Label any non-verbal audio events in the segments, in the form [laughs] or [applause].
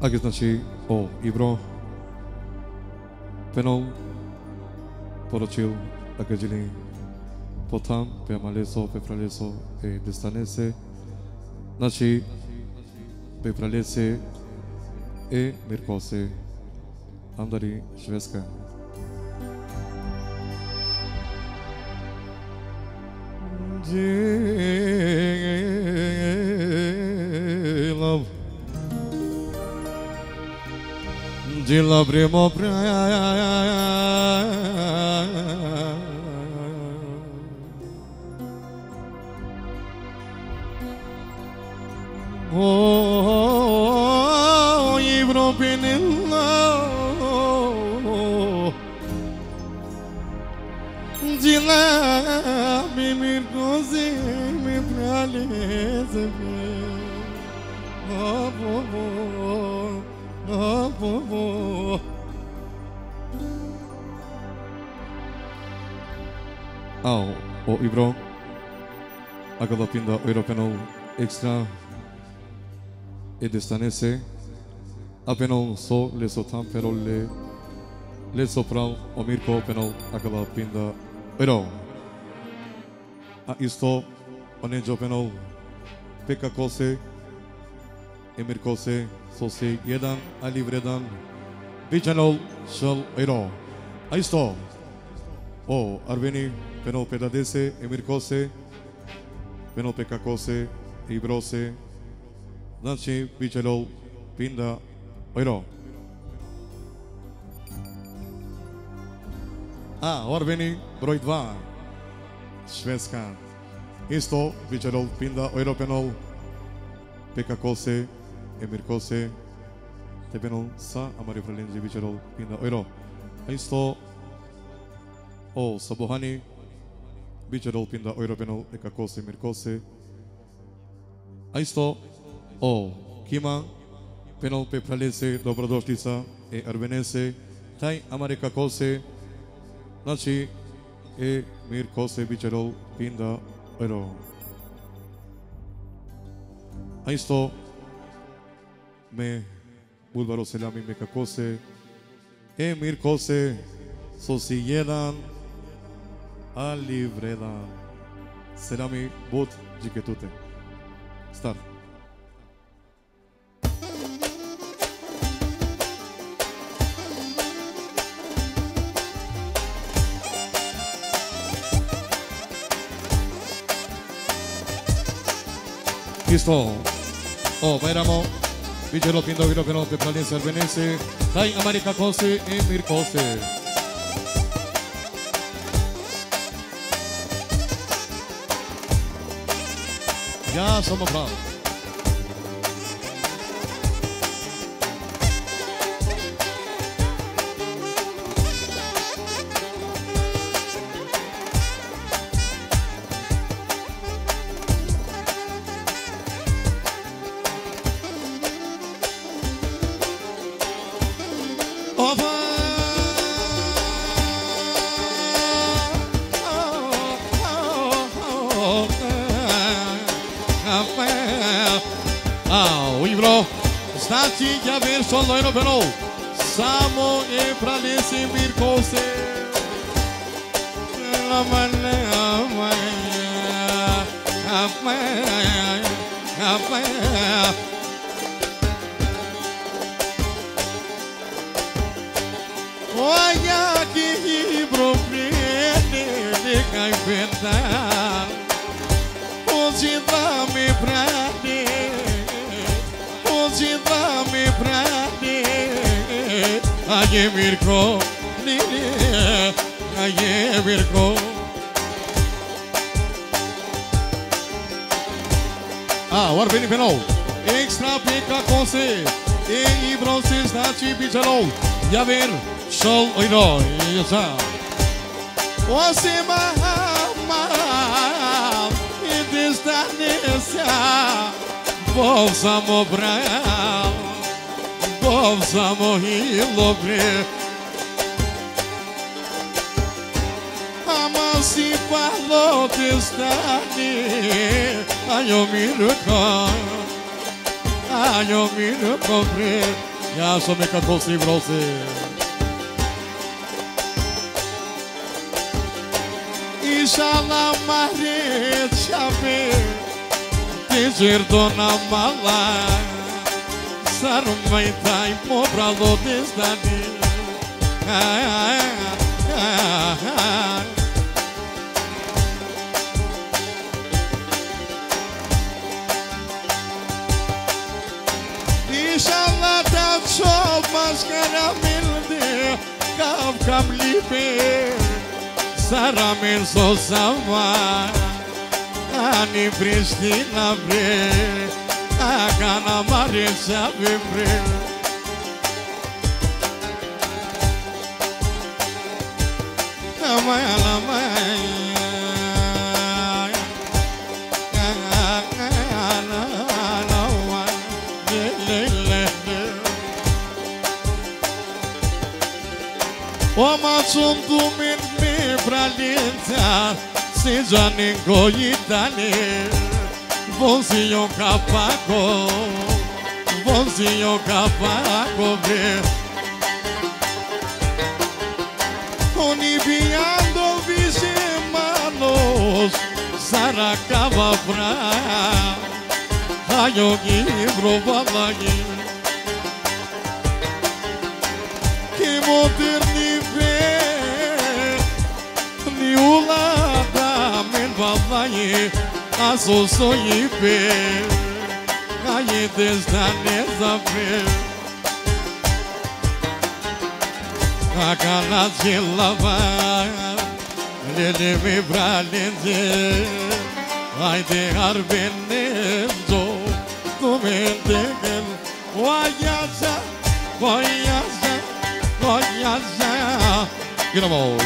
Agitaci o Ibro Penom Porochil Agajili Potam Pemaleso pefraleso e Destanese Naci Pepralese e Mirkose Andari Shveska de la prima Oh, Ibro Penilla De lá me me me vovô. Ao o Ibro, acabava pinda o europenol extra. E apenas só so le sotam perolle, le. Sopral o mirco penol a galopinda euro. A isto, o nejo penol, peca cose, Emir Kose, Sosi Yedan, Ali Vredan, Bicanol, Şal Ayro. Aisto. O Arveni, Penope Dadese, Emir Kose, Penope Kakose, Ibrose, Znači Bicanol, Pinda, Ayro. A, Arveni, broj 2, Švedska. пинда Bicanol, Pinda, Ayro Penol, Pekakose, Ibrose, Emirkose, Tebenol Sa, Amari Frelin Zibicherol, Pinda Oiro, Aisto, O Sabohani, Bicherol Pinda Oiro Benol, Ekakose Mirkose, Aisto, O Kima, Penol Pe Pralese, Dobrodoštica, E Arbenese, Taj Amari Kakose, Znači, E Mirkose Bicherol, Pinda Oiro. Aisto, me búlbaro selami me kakose emir kose sosiyedan alivredan selami bot jiketute start Listo. Oh, veramos. Vigelo pindo vilo che notte palenza albanese Dai America cose e mir cose Ja, sommer bra Dizer dona mala Sarmai tai mo bralo desdani Inshallah ta çok maskara mildi Kav kam lipe Saramin sama Ανεβρίστη να βρει. Αγανακτείς αμένεις να βρεις Μαύρα μαύρα καγκαριάνα λουαν δεν λέει δεν ομάζων του μην με πραλείται σε ζανηγούι goitane Bonzinho capaco Bonzinho capaco Onibiando visimanos Saracava pra Hayogi brobalagi Que ζωή Άσο στο γηπέ Κάγεται στα νέα Τα καλά γελαβά Λένε με βράλετε Άιντε αρβενέντο Το μεντέγελ Βαγιάζα Βαγιάζα Βαγιάζα Γύρω από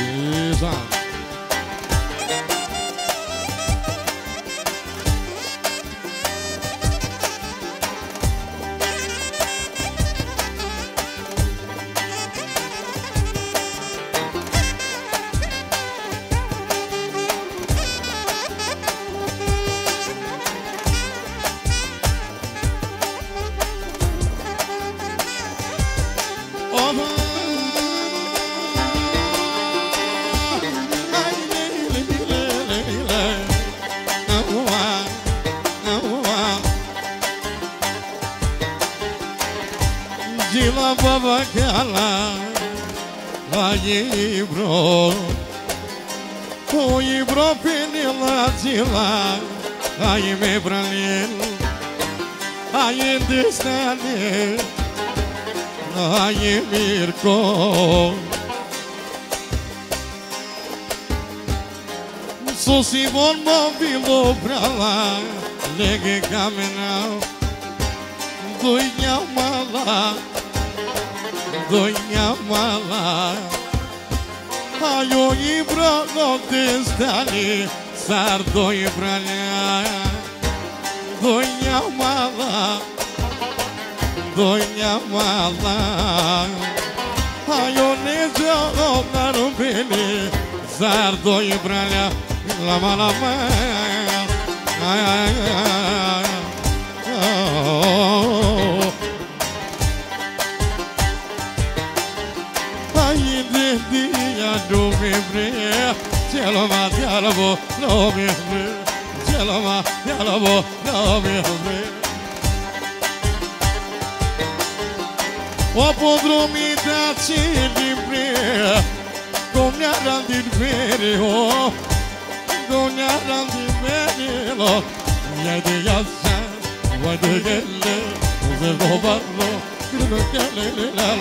yalabo no mi mi Yalama yalabo no mi mi Από δρόμοι τα τσίλιμπρι Κομιά να την φέρει Κομιά να την φέρει Γιατί για σαν Βάντε γέλε Δεν το βάλω Κρύβε και λελελάλ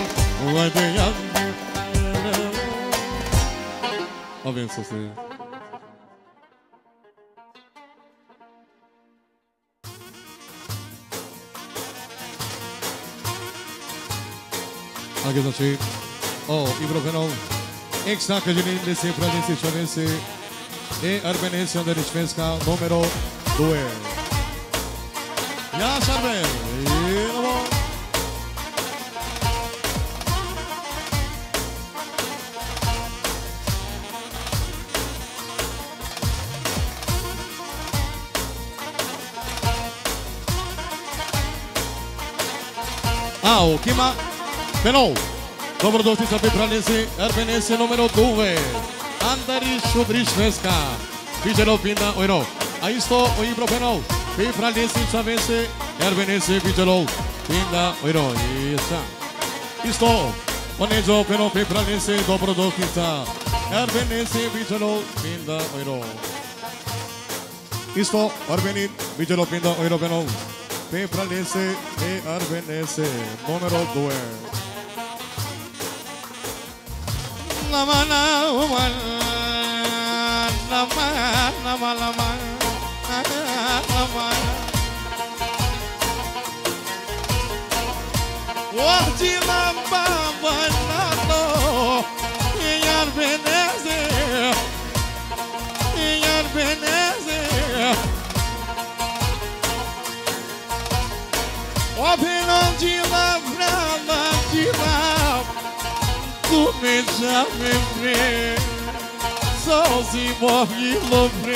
Βάντε για Aferin sosuna ya. De yasa Abençoe você. Anche da ci. Oh, Ibro Canal. Extra que gente desse pra desse chonese. E Arbenesian da Richmenska número 2. Ja, Sarbe. E vamos. Ah, o Kima Però, dobrodošli sa pripravnici RBNS numero 2. Andari Šubrišveska. Viđeno pinda ojno. A isto o Ibro Penol. Pripravnici Čavese RBNS viđeno pinda ojno. Isa. Isto. Oneđo Penol pripravnici dobrodošli sa RBNS viđeno pinda ojno. Isto Arbenit viđeno pinda ojno Penol. Pripravnici e RBNS numero 2. Lama lama lama lama começa a me ver Sozinho morre loubre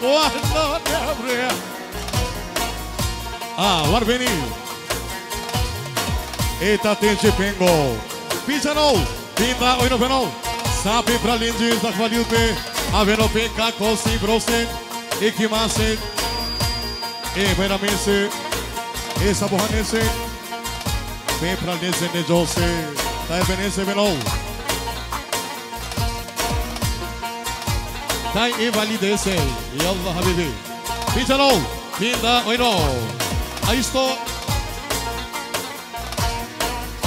Guarda abre Ah, o Arveni Eita, tente pengo Pijanou Pinda, oi no penol Sabe pra lindi, zahvalil pe Aveno pe kako si brose Ikimase E beramese E sabohanese Pe pra Type in S below. Type ايه valid S يلا في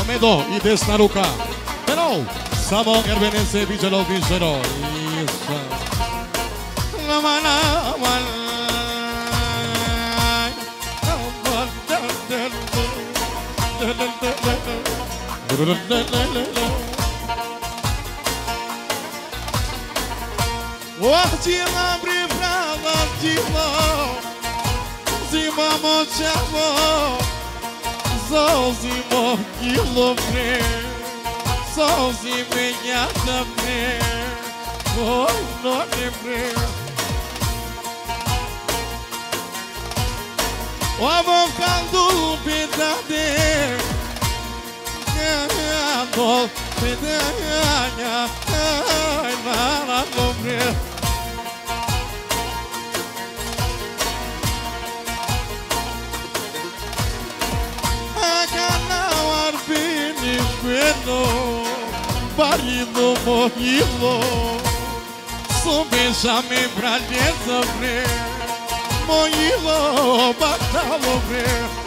Omedo i desna ruka. Telo. Samo Erbenese Bijelov Ordila brivada ordila sol moćavo Zozimo que pre Zozime jada pre Oj, no pre O avocado pedade Parido morrilo Sou Benjamin pra desabrir Morrilo batalo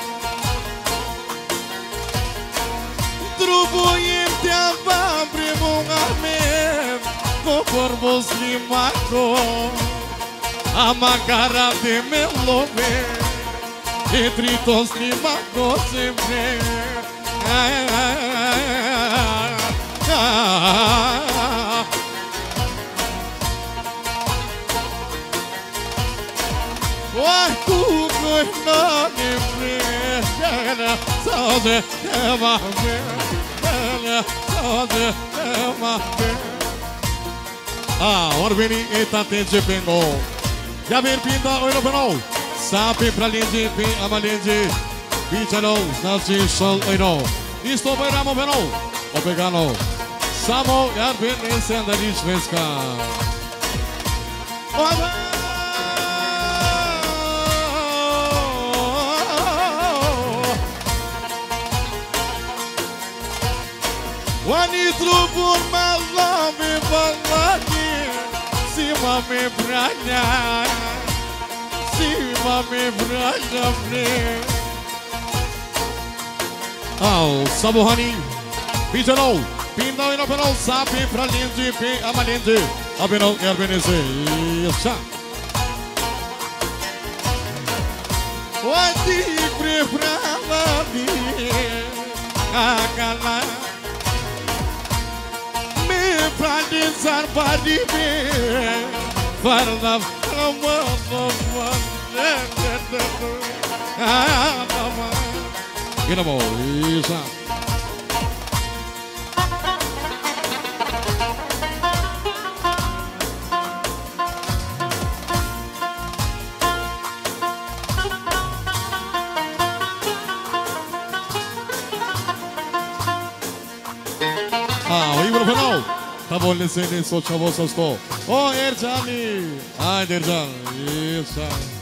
Trubuim-te-am primul amen Popor muslimaco Amagara de meu lobe Entre todos limaco sempre. Ai, ai, ai, Quarto noi não a presta Saúde é barbeira Ema Ah, Orbeni eta tece pengo Ja ver pinta oino penol Sapi pra lindi, pi ama lindi Pichano, znači sol oino Isto operamo penol Opegano Samo jarbin insen da di svenska Oba! Wani trubun malami balaki Sima me branya Sima me branya bre Ao Sabuhani Pijanol Pindal ino penol Sapi pra lindi Pi amalindi Abenol erbenizi Yasa Wadi prepravami Akala Me insan padi be Farlaf Ramazan Gina mo, isa. Доволни се не сочаво со сто. О, Ерджани! Ајде, Ерджани! Ерджани!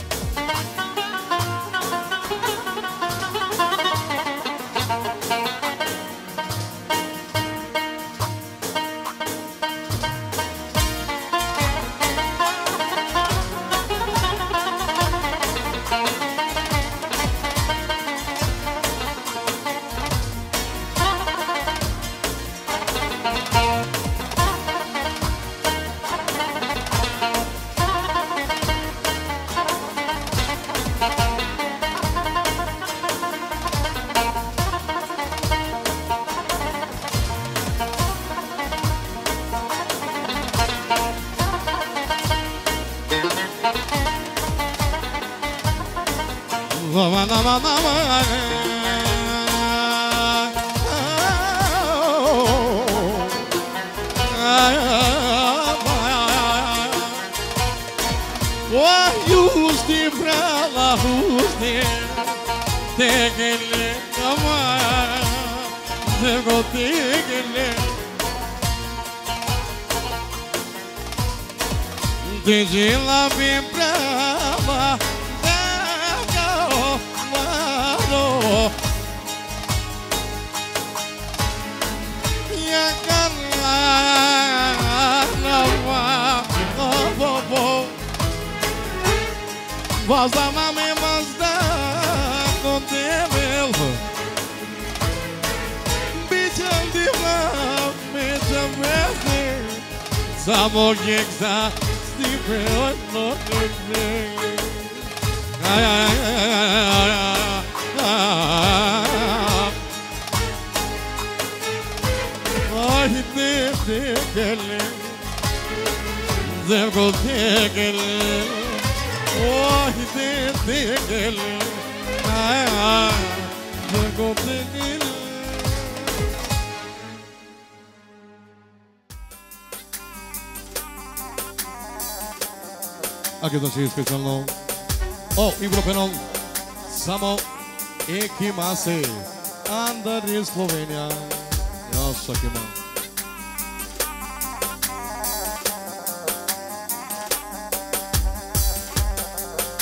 Aqui znači specijalno O, Ibro Penol. Samo. Ekimase. Andar iz Slovenija Ja sakima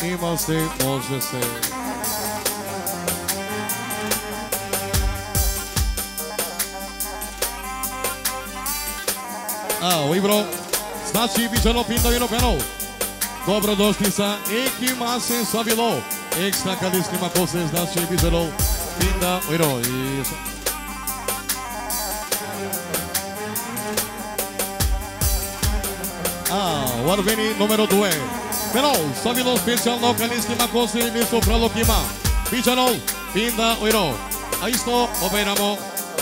Ima se, može se. A, o Ibro Znači, Bičano Pinto Ibro Добро дошли са Еки Масен Савилов, Екстра Кадиски Макосе, Здравче Бизелов, Финда Ойро и... А, Ларвени номеро 2. Перол, Савилов специјално Кадиски Макосе, Мисто Пралок има. Бизелов, Финда Ойро. А исто оберамо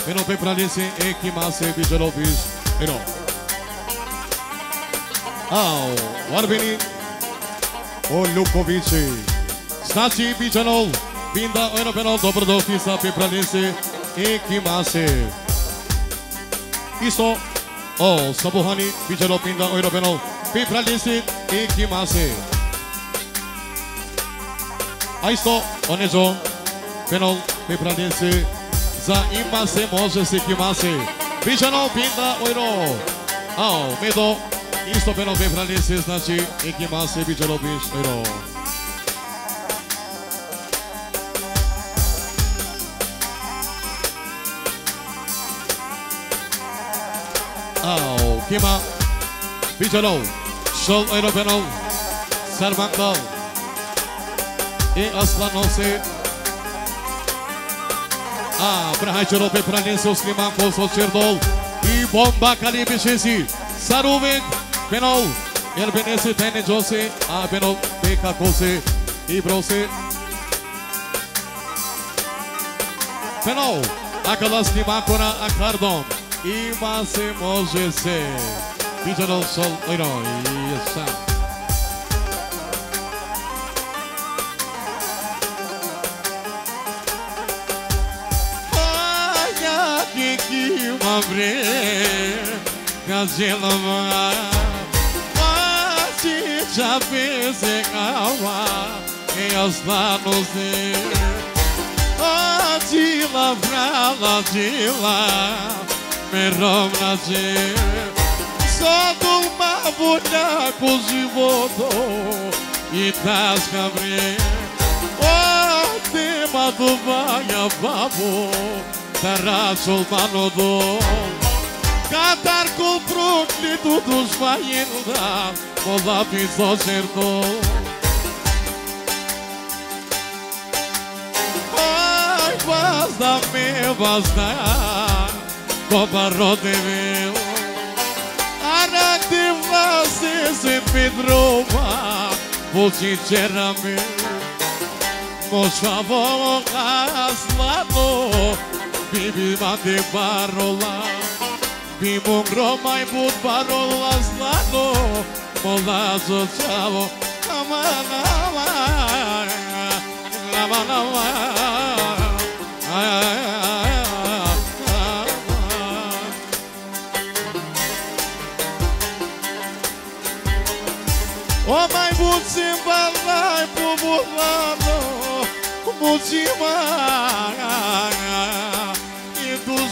Мено пепралиси Еки Масе Бизелов из Ойро. Ау, Ларвени Lukovici. Znači Bičanol, Pinda Oiro Penol, dobrodošli sa Pepralice Ekimase. Isto o Sabuhani Bičanol Pinda Oiro Penol, Pepralice Ekimase. A isto onezo Penol Pepralice za Imase može se Ekimase. Bičanol Pinda Oiro. A, medo Isto pe pe pralesi znači i kje mase bi čelo biš ro. Au, kema bi čelo. Šol ero penov. Sarmakov. E aslanose. A, prahaj čelo pe pralesi u slimanko sol čerdol. I bomba kalibi šesi. Saruvek. Saruvek. Saruvik, Penol, Erbenesi Tene Jose, a Penol Beka Kose i Brose. Penol, Akalas Limakona Akardon, ima se može se. Bijalou Sol Euro, yes, que que uma breja Gazela Bate já pensei calma Quem está no céu Oh, de lá pra lá, de lá me rovnaći Sada uma volja ku životu I taska vre O, tema do vaja babo Tara sultano do προκλήτου τους φαγίνουδα ποδά πίσω σερτό. Αϊ, βάζτα με, βάζτα, κοπαρότε με. Ανάτι βάζεις επιτρούμα, που τσιτσέρα με. Μοσχαβό, χασμάτο, μπίμπι μα την παρολά. Mate parola Bimung romai but parola aslano Mola sociavo Amana Amana O mai puțin balai populano Mulțima E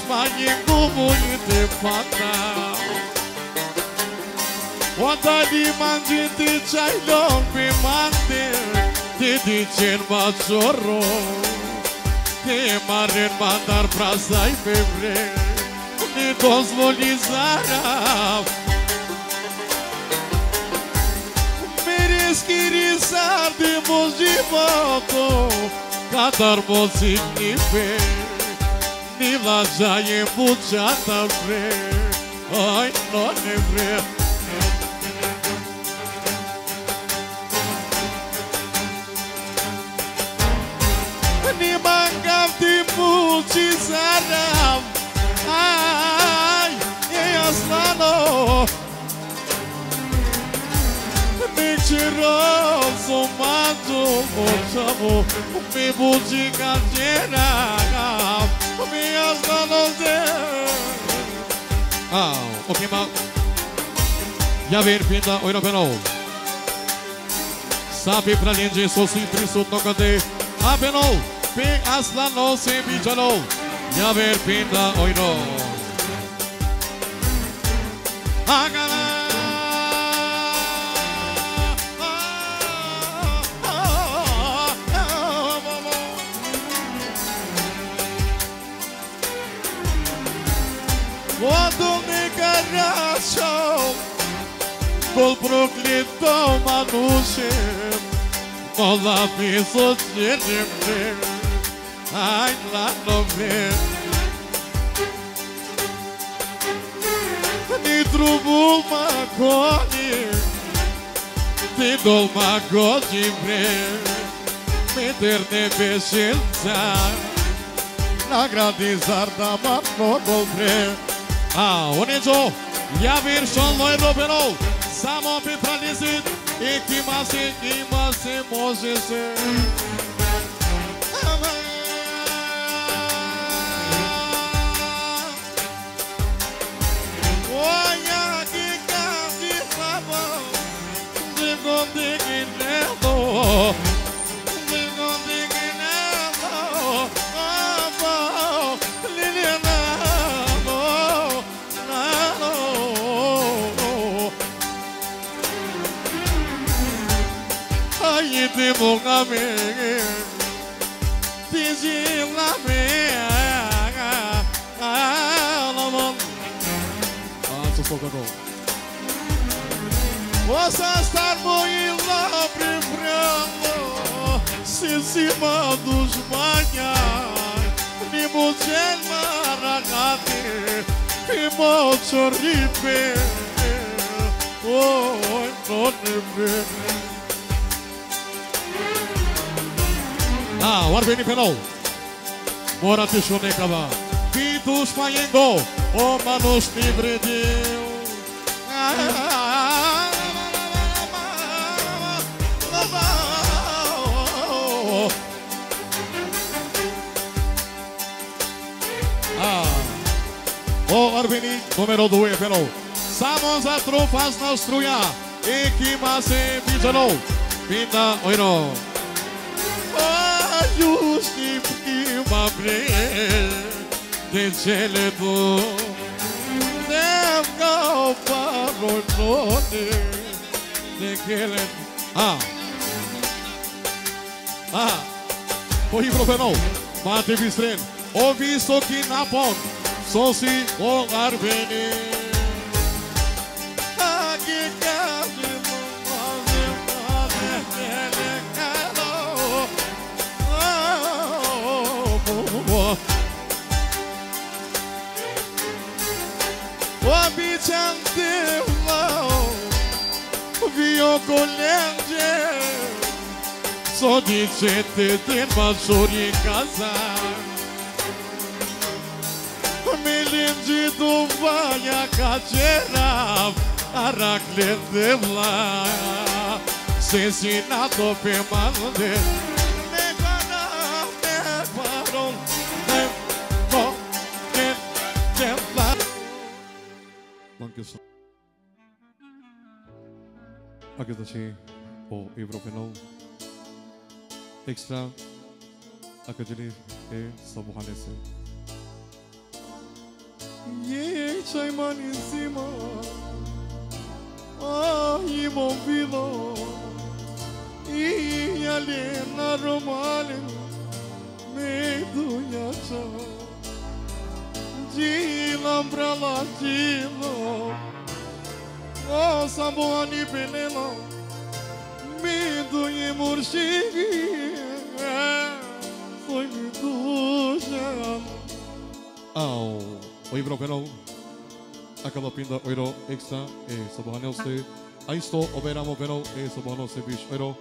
Spagni comuni de pata Quanta po di mangi ti c'hai l'ombi mandir Ti dice il mazzorro Ti mare il mandar prasai febbre Ti dos voli zara. Meres kirisar di moji moto Kadar mozit ni febbre Ni lažaje bučata vre Aj, no ne vre Ni mangav ti muči zarav Aj, je jasnano Mentiroso, mato, moçamo Me buzi Minhas manos Ah, okej man Jag vill finna Europenol Sabe pra linha sou sempre sou tocante Apenol Pe aslano se bijanol Jag vill finna Euro Agala Quando ração Col proclito manusem Mola piso tjerim Ai la novem Ni trubul magoni Ti dol magoni vrem Meter ne besin zan Nagradizar da manor bol vrem А, онецо, ја виршон лој добенол, само би прализит, и кима се, кима се, може се. De bongame, tizilame, alamon. Ah, sufocador. Possa estar moída brilhando Se cima dos manhãs Ni mulher maragate Que moço ribe Oh, não ribe Ah, o Arbeni Penol. Mora Tishonekava Vitus Mayengo O Manus Libredeu O Arbeni numero 2 Penol. Samos a trufas na struja E que mase bijanou Pinda oiro O justi prima bre De cele do Não parou de querer Ah. Ah Poi profenol Mate bistren O visto ki napon Sosi o arbeni Agi biçendim Vio kolenge Sodi qetetin bashuri kazan Milim gjithu vaja ka qerav Arak le dhe vla Se si na to pe malde Dank Dank u dat je o Ibrahim extra e sabuhane se ah i brala dilo Oh, Sabuhani penelo Medo e murchigi Foi me duja Au Oi, Brokenol Aquela pinda oiro extra E Sabuhanel se. Aisto oberamo penol E Sabuhanel se bish oiro.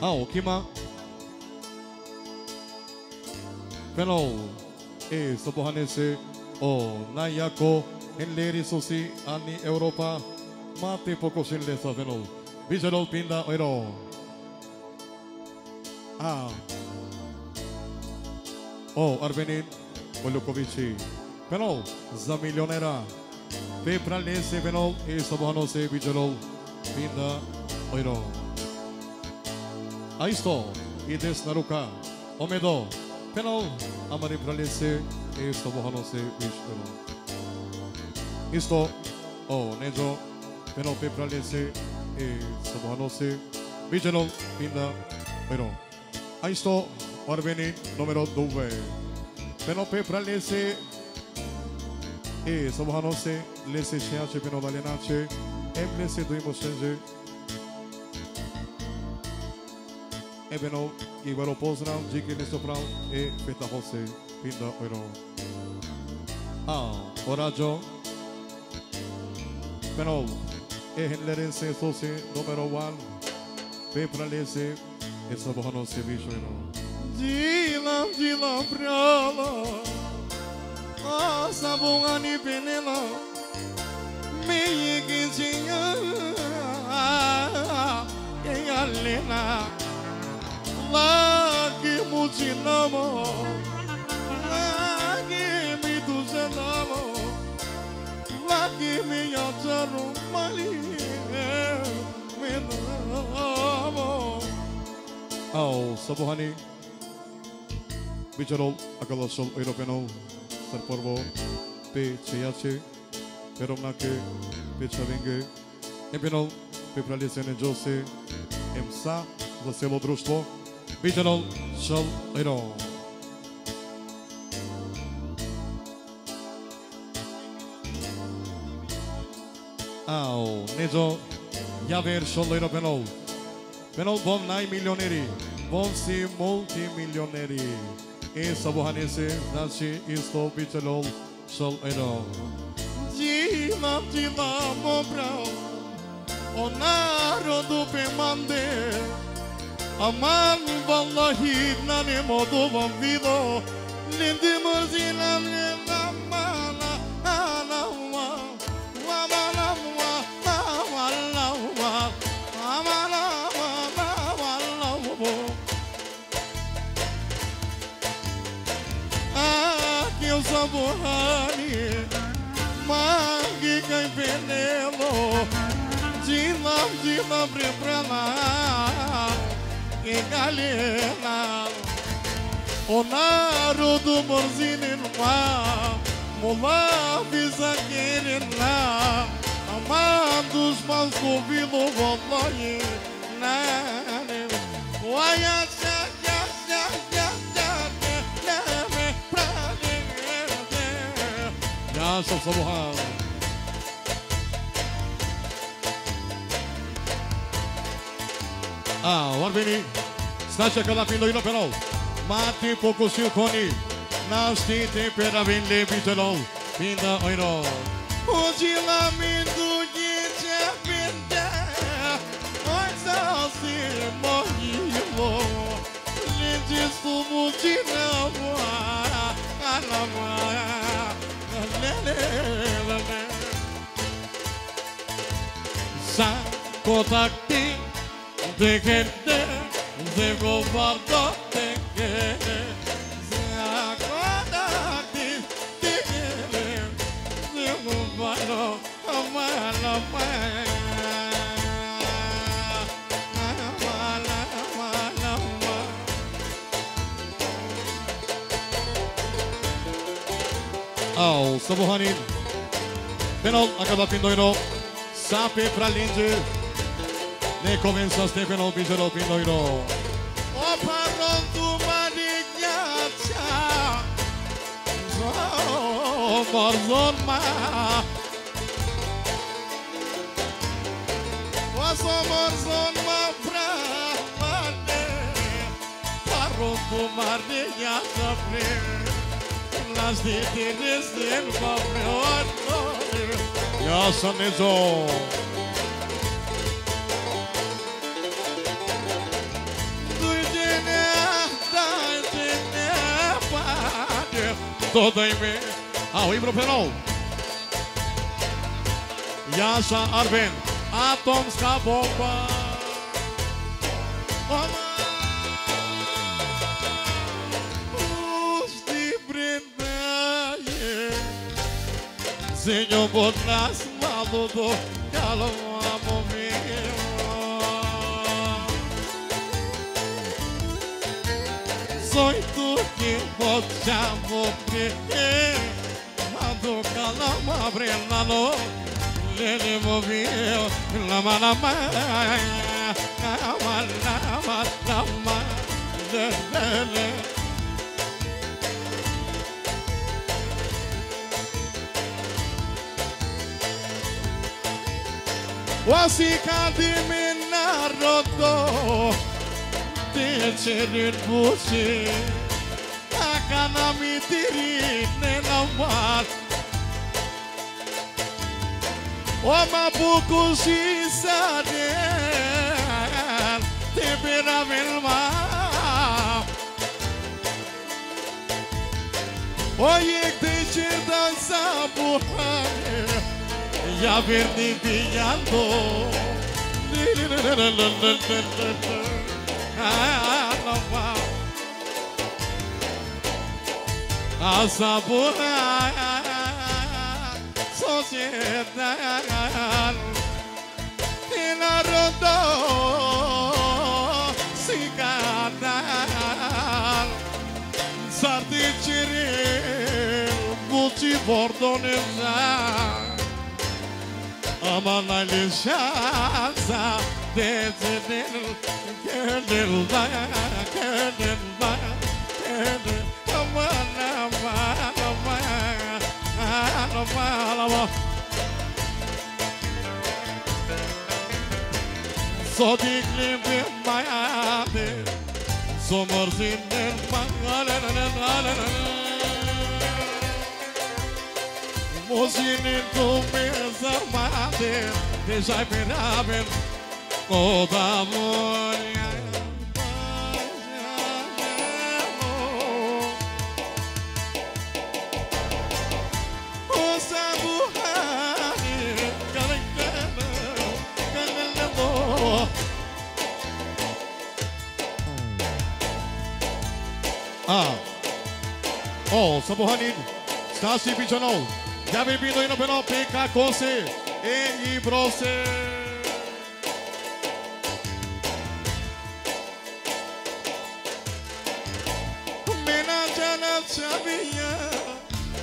Au, Kima Penol E Sabuhanel se О, најако, енлери суси, ани Европа, мате покошен леса венол. Виженол пинда ойро. А. О, Арбенин, Олюковичи. Венол, за милионера. Те пралесе венол и собано се виженол пинда ойро. А исто, и десна рука, омедо, пенол, амари пралесе, E Sabuhanel se Bijarol Isto O Nejo Penol pe pralnese E Sabuhanel se Bijarol Pinda oiro Aisto Orbeni numero 2 Penol pe pralnese E Sabuhanel se Lese Shiache Penol Alenache Em lese do Imoshenje Ebeno Iguero Poznan Jiki Nistopral E Peta Jose Pinda oiro Ah Orajo Penol E Henlerense Sosi numero 1 Pe pralnese E Sabuhanel se Bicho oiro Dila, dila, brala Ah, sabungani penela Me iginsinha Quem alena mutinamo Lagi mi love. Why give me your total money? أو صبوهني بجرول أقل صل إيروبينو سر پربو بي چياچي بيرومنا كي بي چوينگي إمبينول بيبرالي سيني جوسي إمسا за село друштво. Битенол шал ино. Au, nezo javer shollero penol. Penol vom nai milioneri, vom si multi milioneri. E sabuhanese, znači isto bitelol shollero. Djima ti mo brao, o narodu pe mande. Aman vallahi nane modu vam vido, ne demrzina fica em veneno De não, de nove pra lá E galena O narodu borzinin ma Mula bize gelinle Ama düşman kubilu vallahi Nanim Vay yaşa yaşa Já Yaşa sabuhan Ah, a Orbini sta cercando la pillolina però, ma ti o così con i nostri temperamenti pitolò, pinda oiro. Oggi la mendo di te pinda, oi sa si mohivo, ah, não A não A não A lele, lele. não A não de gente de gobardo de que se acuerda de de de gobardo amala Oh, Sabuhanin. Penal acaba Pindoino. Sape pra Lindy. Ne comienza Stefano Obisero Pinoiro. O parron tu malignacia, o morzon ma. Oh, o so morzon ma pramane, parron tu malignacia pre. Las de tienes del papel, Yo son esos. Toda em mim. Ao Ibropenol Jasha Arben. Atomska bomba brindaje Senhor Bonas Maludo Calamo meu Soy ποτζάμο πιέ θα το καλά μαύρη λαλό λένε βοβείο λαμα λαμα λαμα λαμα λαμα λένε Όσοι κάτι μην να ρωτώ τι έτσι ρυθμούσες vitrine la mar Oma bucu și sare Te vera velma O e de ce dansa buhane Ya verdi diyando La la la la la la la la la la asabuna sociedad en la ronda cigarral sardiciri multibordonezar aman Ali şansa dediler gönülden gönülden gönülden a while. I want. Så diklim bir mayami Somar zinnen pangalenen Mozinin tumi Ah. Oh, Samburranini. Está se pedindo. Já bem-vindo aí no penal. Pica com você. E Ibroce. Menajana Chavinha.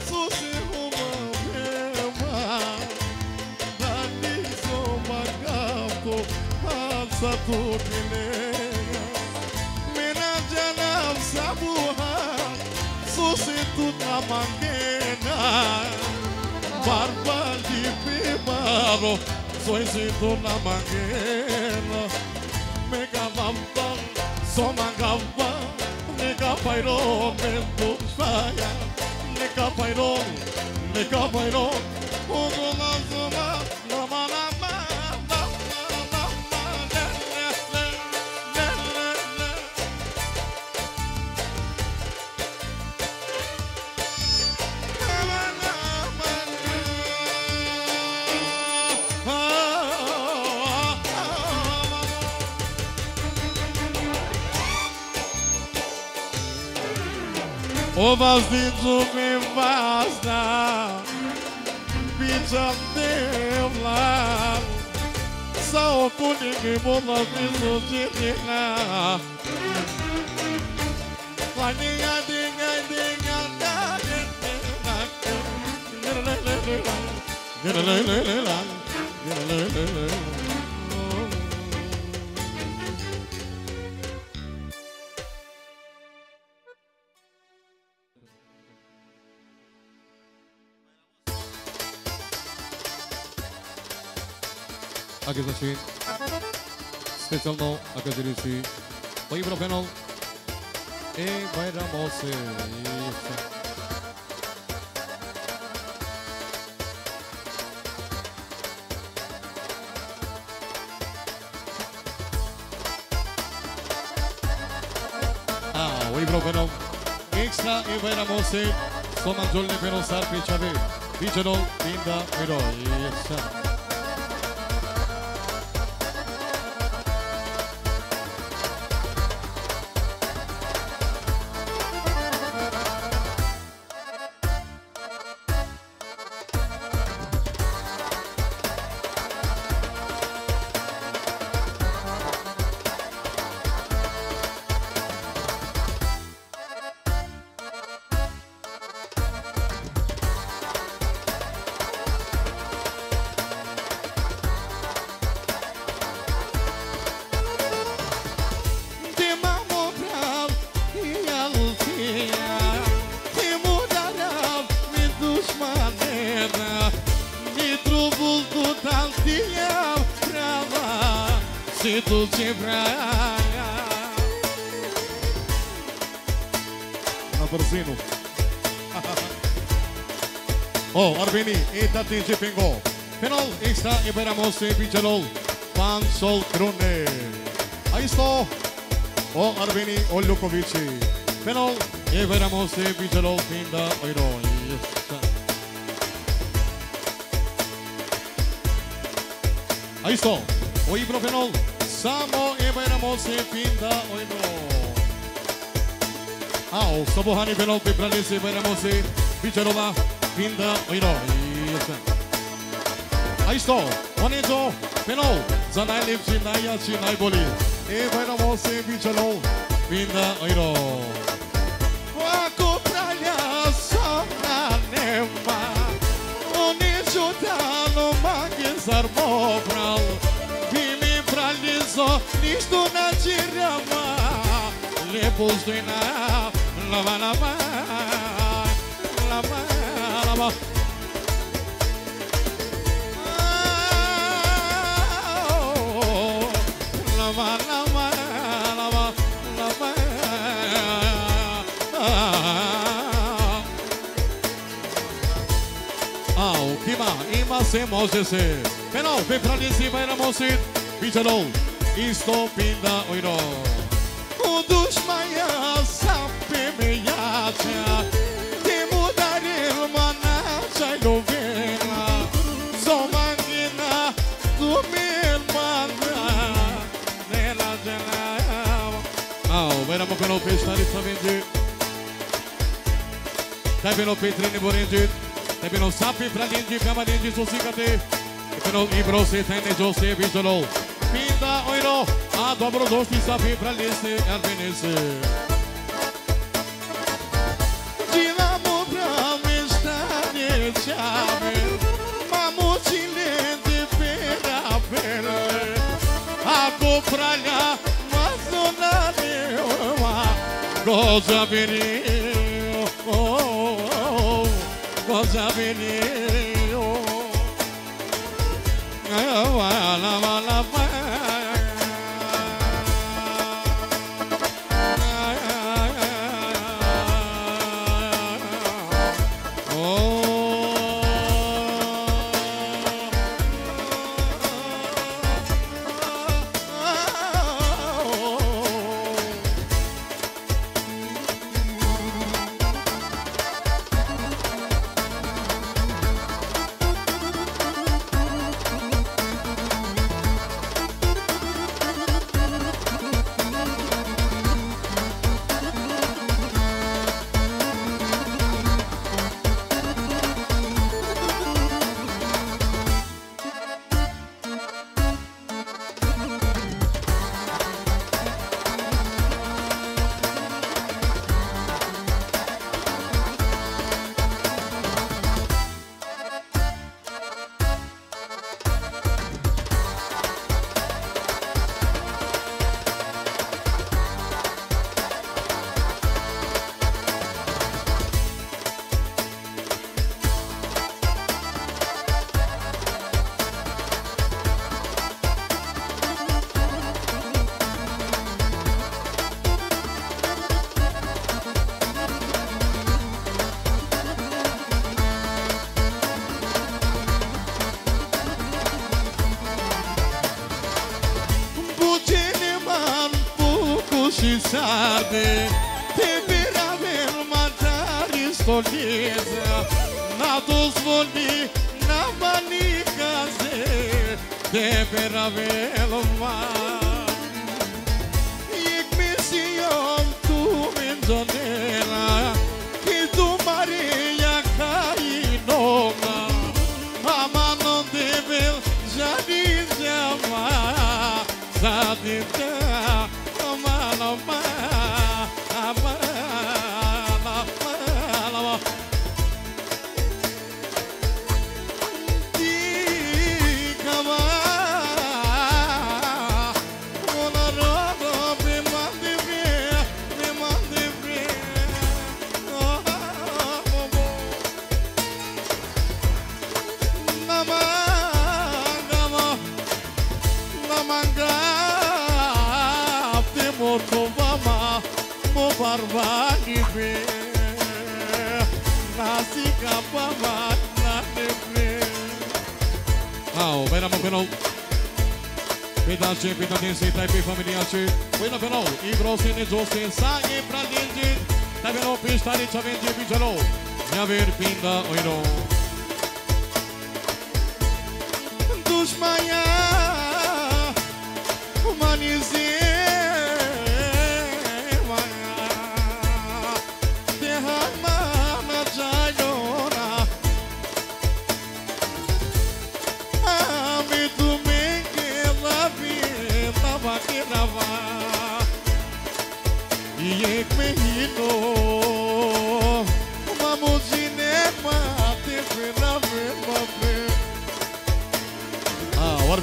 Susi Ruma Bema. Dani Somagato. Passa tudo, menino. του τα μαγκένα Μπαρμπάλι πιμάρο Ζωήση του να μαγκένα Με καβάμπα, σώμα καβά Με καπαϊρό με μπουφάγια Με καπαϊρό, με καπαϊρό O vazdi mi vazda Biçam devlar Sa okuni mi bolas mi suçirina Laniya dinga dinga da dinga dinga dinga dinga dinga arkadaşı Specialno akademisi Bayı Brafenol E Bayram olsun Ah, Bayı Brafenol Ekstra E Bayram olsun Son Anzolini Fenol Sarp Çabı Bicanol Miro Yes. Sfântul Cebraia Na Brzinu [laughs] Oh, ar e da atinge prin gol Penal, extra, e bera mosse, vincelol Pan Sol Crune Aí estou O oh, ar veni, o oh, Lukovici Penal, e bera mosse, vincelol Fin da oiroi Aí estou Oi, Ibro Penal Samo i bajramo se pinda oyno. Ao sabuhani penalti pralesi bajramo se bicerova pinda oyno. Yes. Aí estou, onezo, penal, zanai lipsi naia si nai boli. E bajramo se da pinda oyno. Quaco pralha sopra nema, onezo dalo magis armov. Ništo na čirama Lijepo stojna lava lava Lava lava Lava lava lava lava A o Kima, ima se može se. Penal, pe Pralisi Bajramosi, Bičarov, isto Pinda, Ojro. O dușmaya sape me jača Ti mu daril manača ljubina Zomangina tu mir manda Ne lađena Ao, Bajramo penal pe Starica Vinđi. Taj penal pe Trini Borinđi. Taj penal Sapi Pralinđi, Pjama Linđi, Susikate. I penal Ibro se, Tirou a dobro dos que sabe pra lhe se envelhecer Dinamo pra me staneciare Mamuțile de pere a pere Acu mas não sunare Goza veniu, oh, oh, oh, goza veniu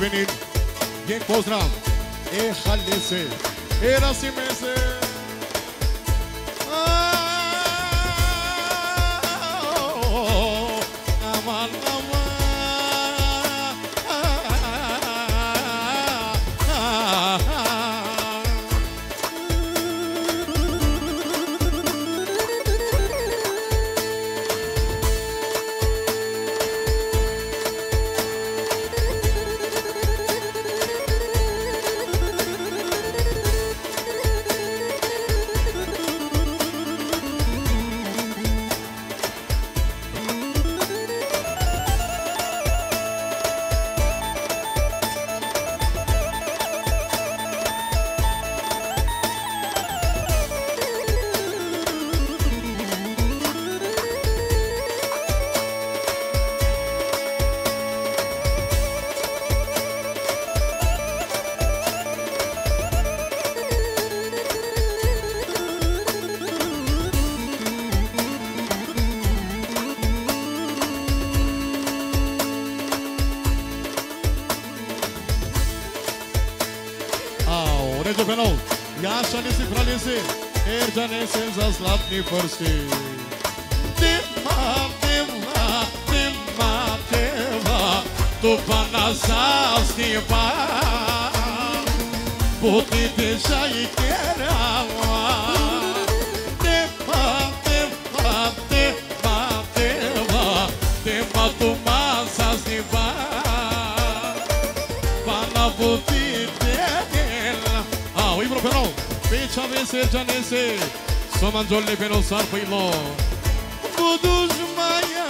Arvinit, Gjen Kozran, E Halese, E Rasimese Erđane za zlatni prsti Tema, tema, tema, tema Tu pa nas zasniva Putite za i kerava Tema, tema, tema, tema Tema tu ma zasniva Pana putite Ah, o Ibro Penol Pecha vese janese Soman jolle penol sarpilo Buduz maya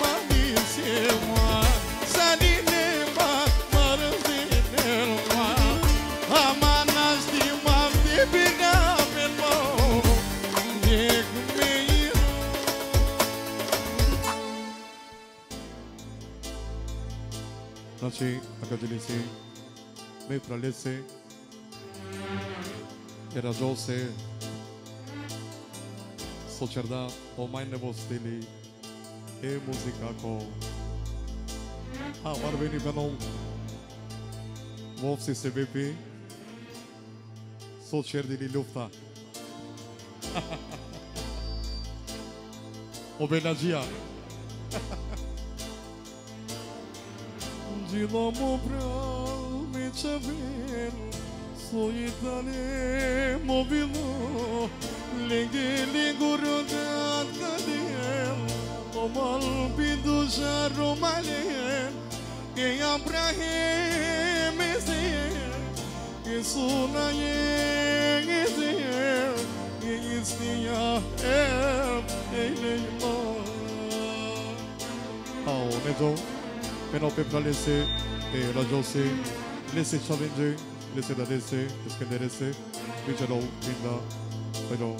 manisema Sanine ma marzinelma Amanas di mam di bigamelo Yek meiro Znači, akadelici, me pralese, era Socerda, o mai nevostili, e muzica co. A, ar veni pe nou, Vopsi CBP, Socerdili lufta. [laughs] Obenagia. Dilamo [laughs] pra me saber Soyitane mobilo Lenge lingurudat pindusa romalen Que abrahim ezer Que suna yen ezer Que istiya em eyleyma Ao nejo Pero pe pra laisser et la José laisser challenger laisser la laisser eskenderese Vigelo Pinda pero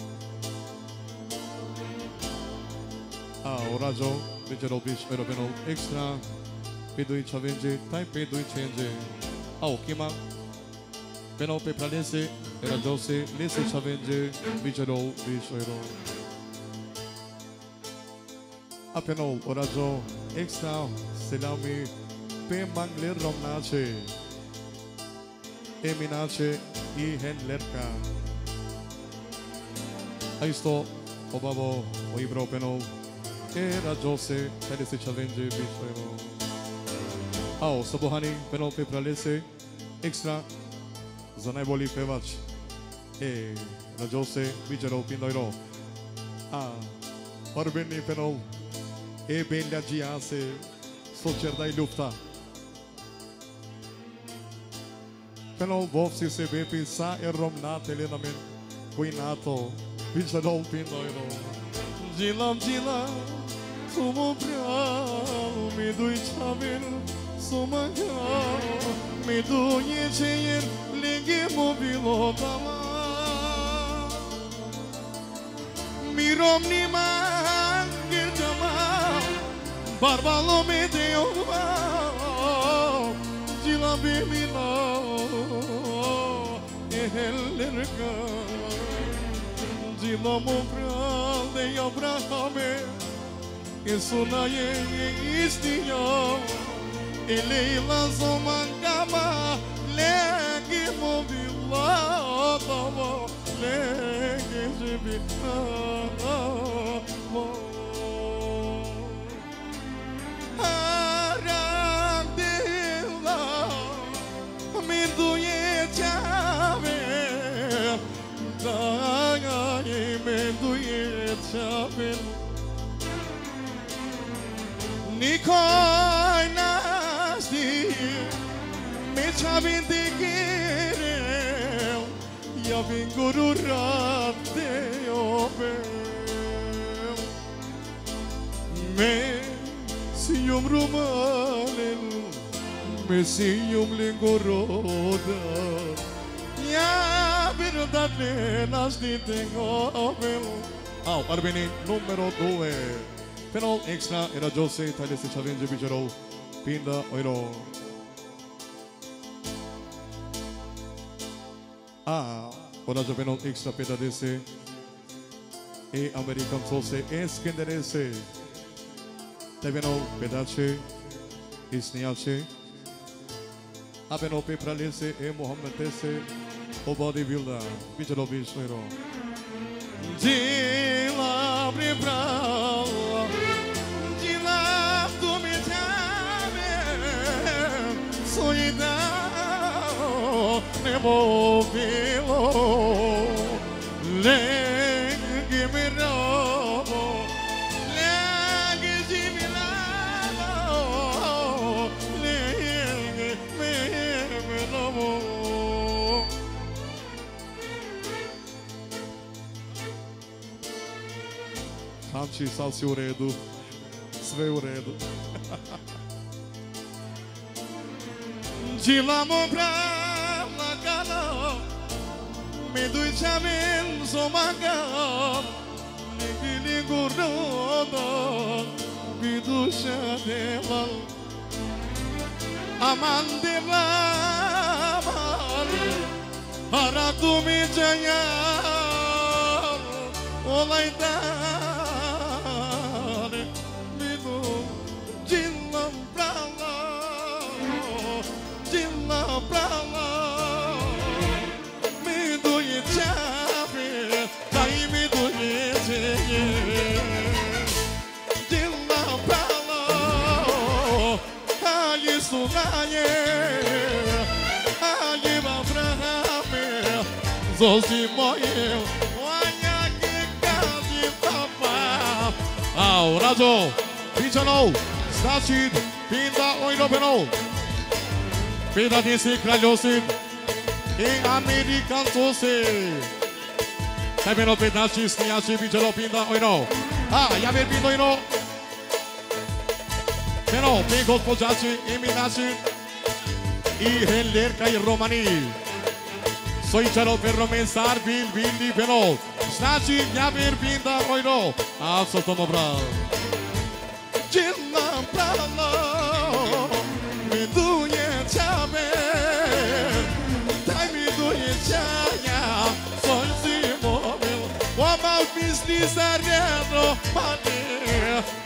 Ah, orajo Vigelo Będzie robić robioną ekstra. P2 będzie, taj P2 będzie. A okima. Będą pe pralesy, radosy, lesy trzeba będzie. Będzie robić robioną. A extra Se ekstra. mi Pe mangle romnace. Eminace i handlerka. A jest o obawo o Europę. era doce, parece challenge bifero. Ао, Сабохани, Пенопе Пралесе, екстра за најболи певач. Е, раѓал се Биджарол Пиндојро. А, Орбени Пенол, е Белја Джијасе, Сочерда и Люфта. Пенол вовси се бепи са е ромна теленамен, кој нато, Биджарол Пиндојро. Джилам, джилам, Sumo prial mi dui çavir Suma gal mi duje çeyir Ligi mu bilo tama Mi romni man gir tama Barbalo mi deo Cila bi mila Eheller gal Cila mu prial de Abraham'e que sona yestia ele la zomangama legi mobila tava legi jibi Arandila me doye chave Dana me doye chave Никой нас не Мечавин дегерел Я вин гуру раб те обел Ме сиюм румалел Ме сиюм лингорода Я verdad le nas di tengo obel Au, parveni numero due 페널 엑스나 에라 조세 이탈리스 차벤지 비저로 빈다 오이로 아 오라조 페널 엑스나 페다데세 e American Sose eskenderese Teveno pedace isniace Abeno pepralese e Mohammedese o bodybuilder Bichelo Bishero Dila prepara Robo Lengi mi mi robo Hamči, sad si u redu. Sve u redu. Dilamo pra lagalo medujamem zomagam Negini gurdodan bir duşa deval Aman diraman Ara tumi cayar Olaydan su ganie A nie mam bramy Zosi moje Łania kikali papa A urazo Pinczoną Znaczy Pinda ojrobeną Pinda disi kraliosin I amerykancosi Temino 15 Snijaci Pinczoną Pinda oino. Ah, ja wiem Pinda oino. Genau, Bekos Pojaci, Emil Nasi i Henlerka i Romani. Sojčarov per Romensar, Bil, Bildi, Benov. Znači, Javir, Binda, Mojno. A co to dobra? Čilna prana, mi dunje čame. Daj mi dunje čaja, soj si mobil. Oma u misli zarjeno, pa ne.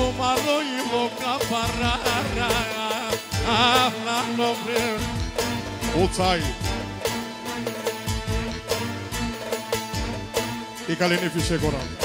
Fumado y boca parrada Hablando bien Utsai Y Kalini Fishe Corán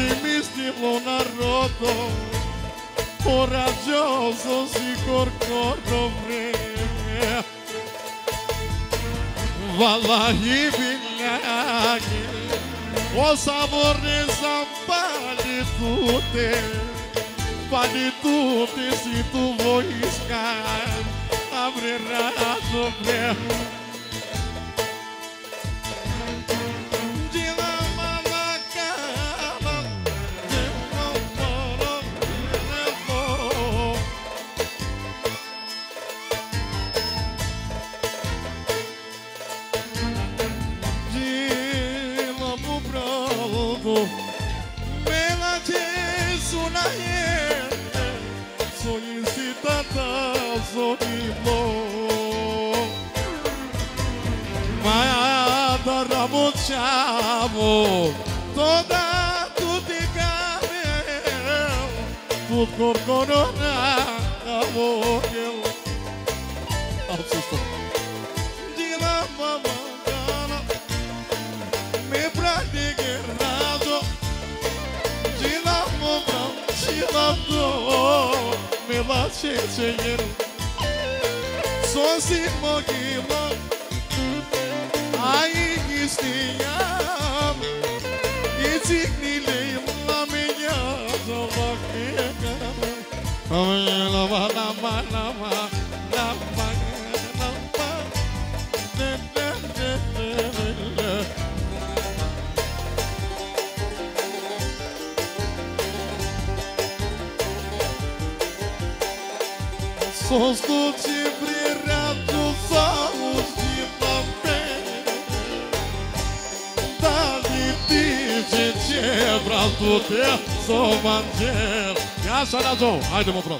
Mati mi stilo na roto Coraggioso si corcorro vreme Vallahi billahi O sabor de pali tute. Pali tute si tu voisca Abrirá sobre De Tut corcorona Amogel Alçıstım Dila mama gana Me prende guerrado Dila mama Chilando Me la checheiro Sosi mogila Ai istiyam İtiknileyim Ya sanato Haydi mokro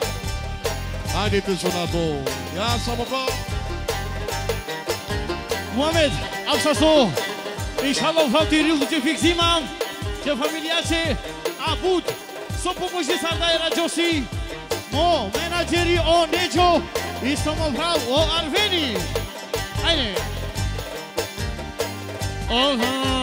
Haydi tisunato Ya samokro Muhammed, Alsaso, inshallah vau tiril de fixima, que familia ce abut, so pomoži sada era Josi, mo menadžeri o Neđo i samo prav o Arveni. Ajde. Oho,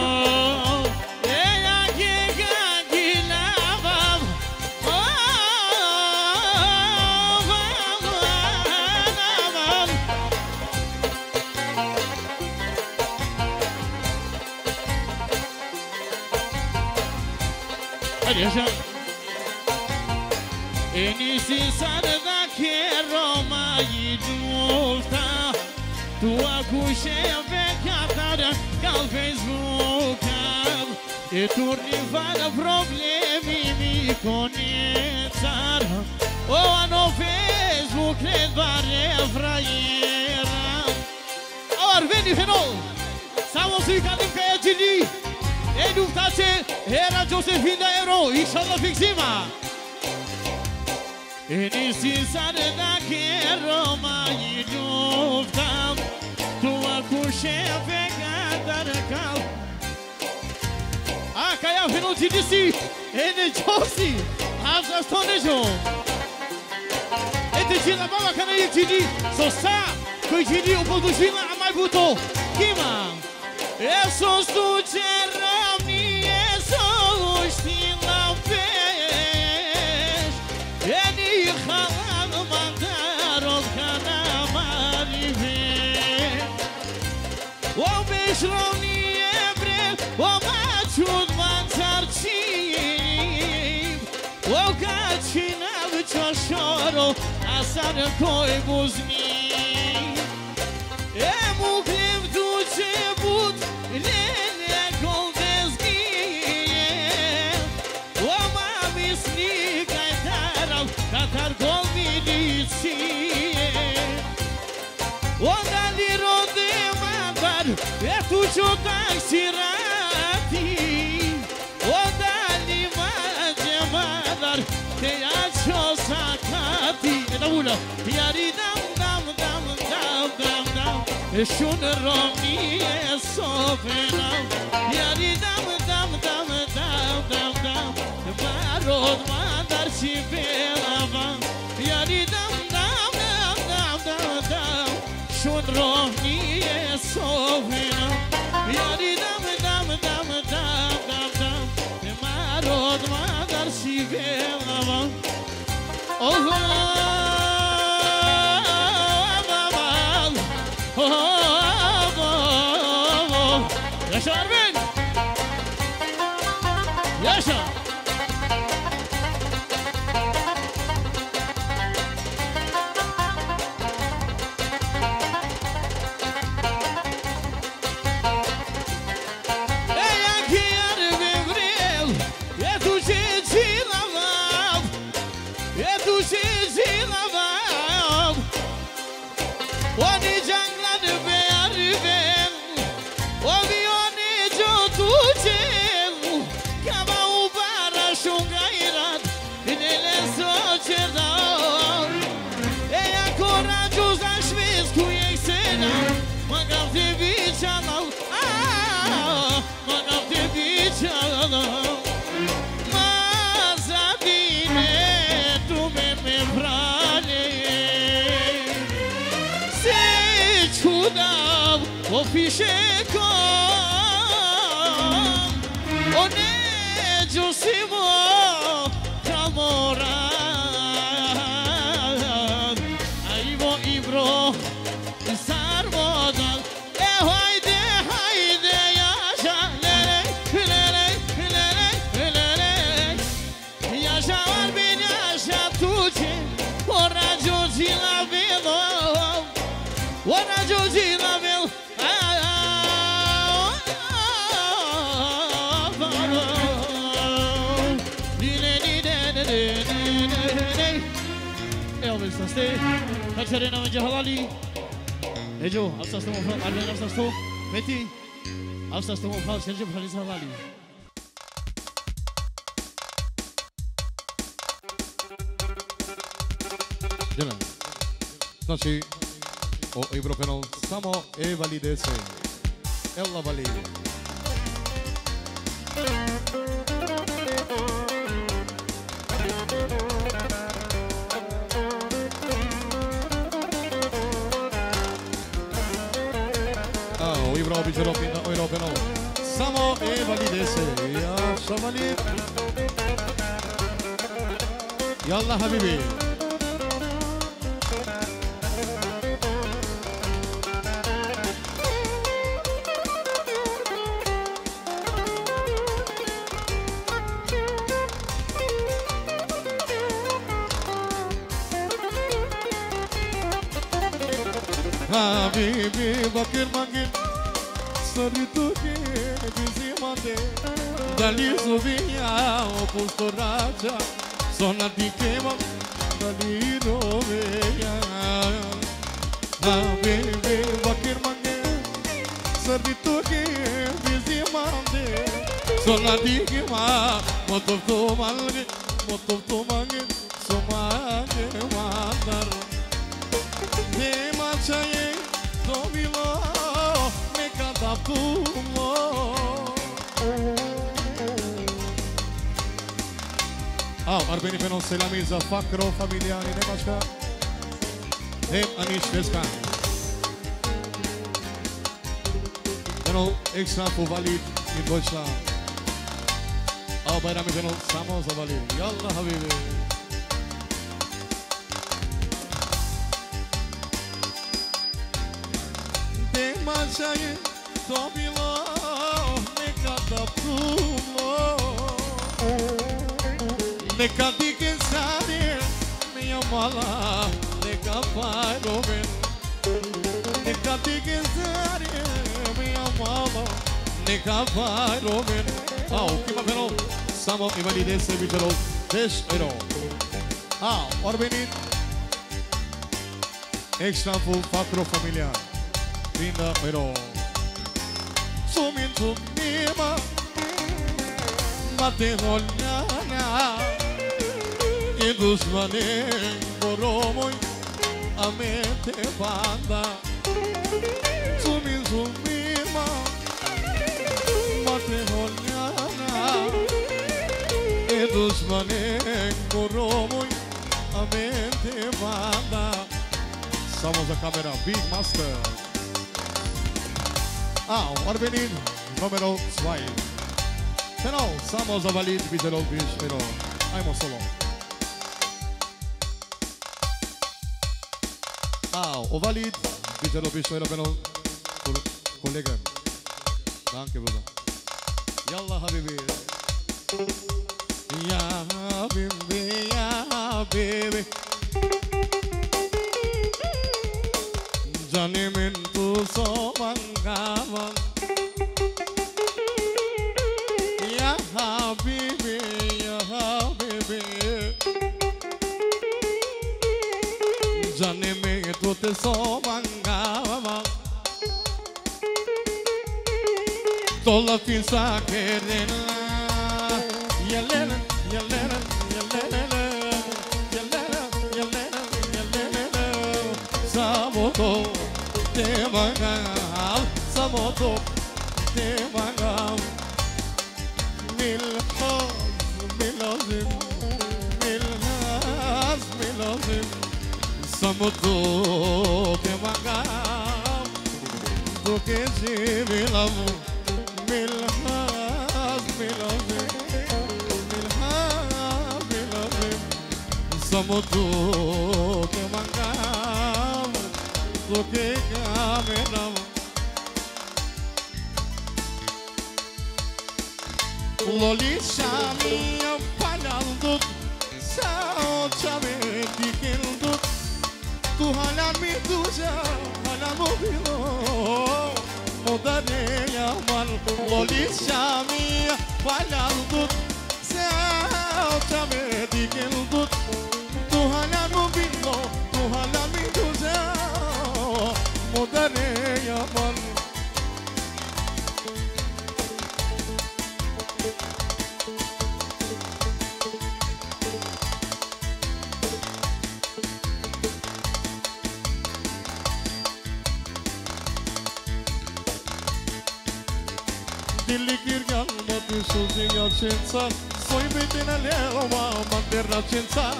yaşa. En iyisi sarıda ki Roma yolda Tua cușe pe catara cal Facebooka E turni fără problemi mi conectara O ano Facebook cred bare fraiera Or veni fenol Samo si kadim kaya E duftace era Josefina Euro Inshallah fixima Inisinsare da che Roma i duftam Tua cușe pe catara cal. Ah, kaya fenol cilisi Ene Josi Hamza stonejo Ete cila baba kana i cili So sa Koji cili upodušila a mai buto Kima Esos tu cerami سر پای بزمی امو کلیم تو چه بود لیل کن O و ما بیسنی که طرف کتر کن میلیسیه و دلی رو دیمه بر به تو چو تکسی شون رامی صافنم یاری دم دم دم دم دم دم مرد من در چی بلوم یاری دم دم دم دم دم دم شون رامی صافنم یاری دم دم دم دم دم دم مرد من در چی بلوم اوه Ovioni gjotu qemu Kama u bara shumë gajrat Nele E ja kora gjuza shviz ku je kësena Më kam të biqanal Më Se qudav o halali. Ejo, afsastım ofal, arben afsastım. Meti, afsastım ofal, serce halis halali. Jdeme. Znači, o Evropenol samo e validece. Ella valide. Filipino Filipino samo e validesi ya şamali Yallah habibi justo racha son las que queman salido de ella. Bebé va que hermané, servito que mande, son las que motov to malge, motov to mange, machaye, me canta Αρμπίνη Πένον σε λαμίζα, φάκρο, ne είναι ne Anish Veskan. Genau, extra für in Deutschland. Aber damit wir noch Samos Walid. Yalla, Habibi. Minha mala Neka vai roben Neka dike sari minha mala Neka vai roben Au, kima pero Samo invalidese vitero Desh euro Ah, orbenit Extra full patro familiar Vinda euro sumin sumima Matenolnana dos mané moromoi a mente banda zumi zumi ma mate honyana e dos mané moromoi a mente banda somos a câmera big master. Ah o arvenin número 2 senão somos a valide bizerol bizerol aí mostrou Ah, Ovalit, dit er op Israël ben al collega. Dank je, broeder. Yalla, habibi. Ya habibi, ya habibi. Jani min tu so mangaman. somangawa Tolla finsa kerena Yelena, yelena, yelena Yelena, yelena, yelena Samoto te mangal Samoto te mangal Milhazmi lazım Milhazmi lazım Samoto esqueci, me love, me lavou, me love, me lavou, me love, Samo tu que mancava, lo que caminava. Loli Shami Falangut cenza Soi betinele ma manderna cenza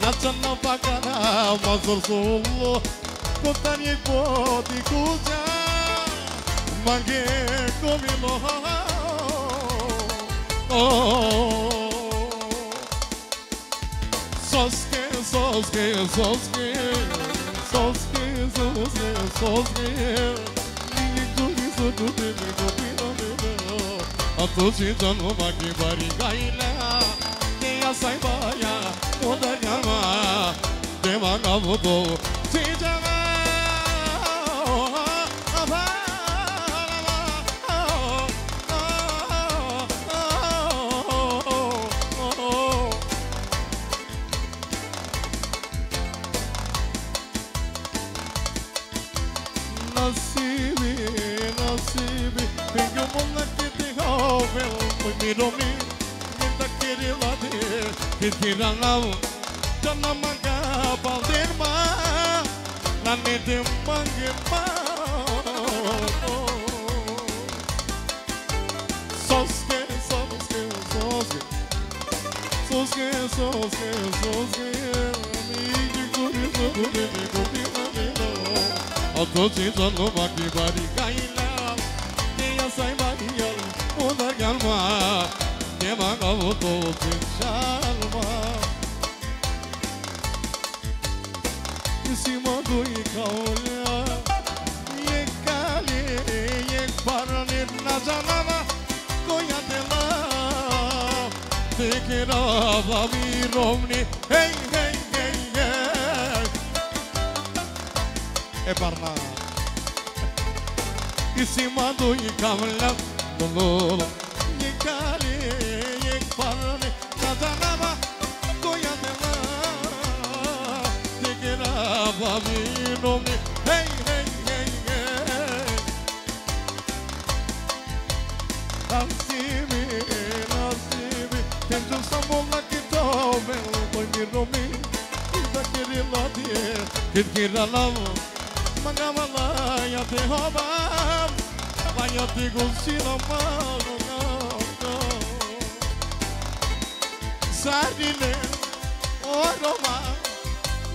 Națana pagana ma zorzolo Contanie poti cuza Mange come moha Oh. Soske, soske, soske Soske, soske, soske Ninguém tudo isso, tudo é meu Atlısı canı bagi bari gayla Diya saybaya Odar yarma Devan avudu Sicana Atochi Nasimi, nasimi Tento samola que tove Foi me romi Daquele lado Que tira lavo Magamalaya te roubam Vai eu te mano não, não. Sardine Oroma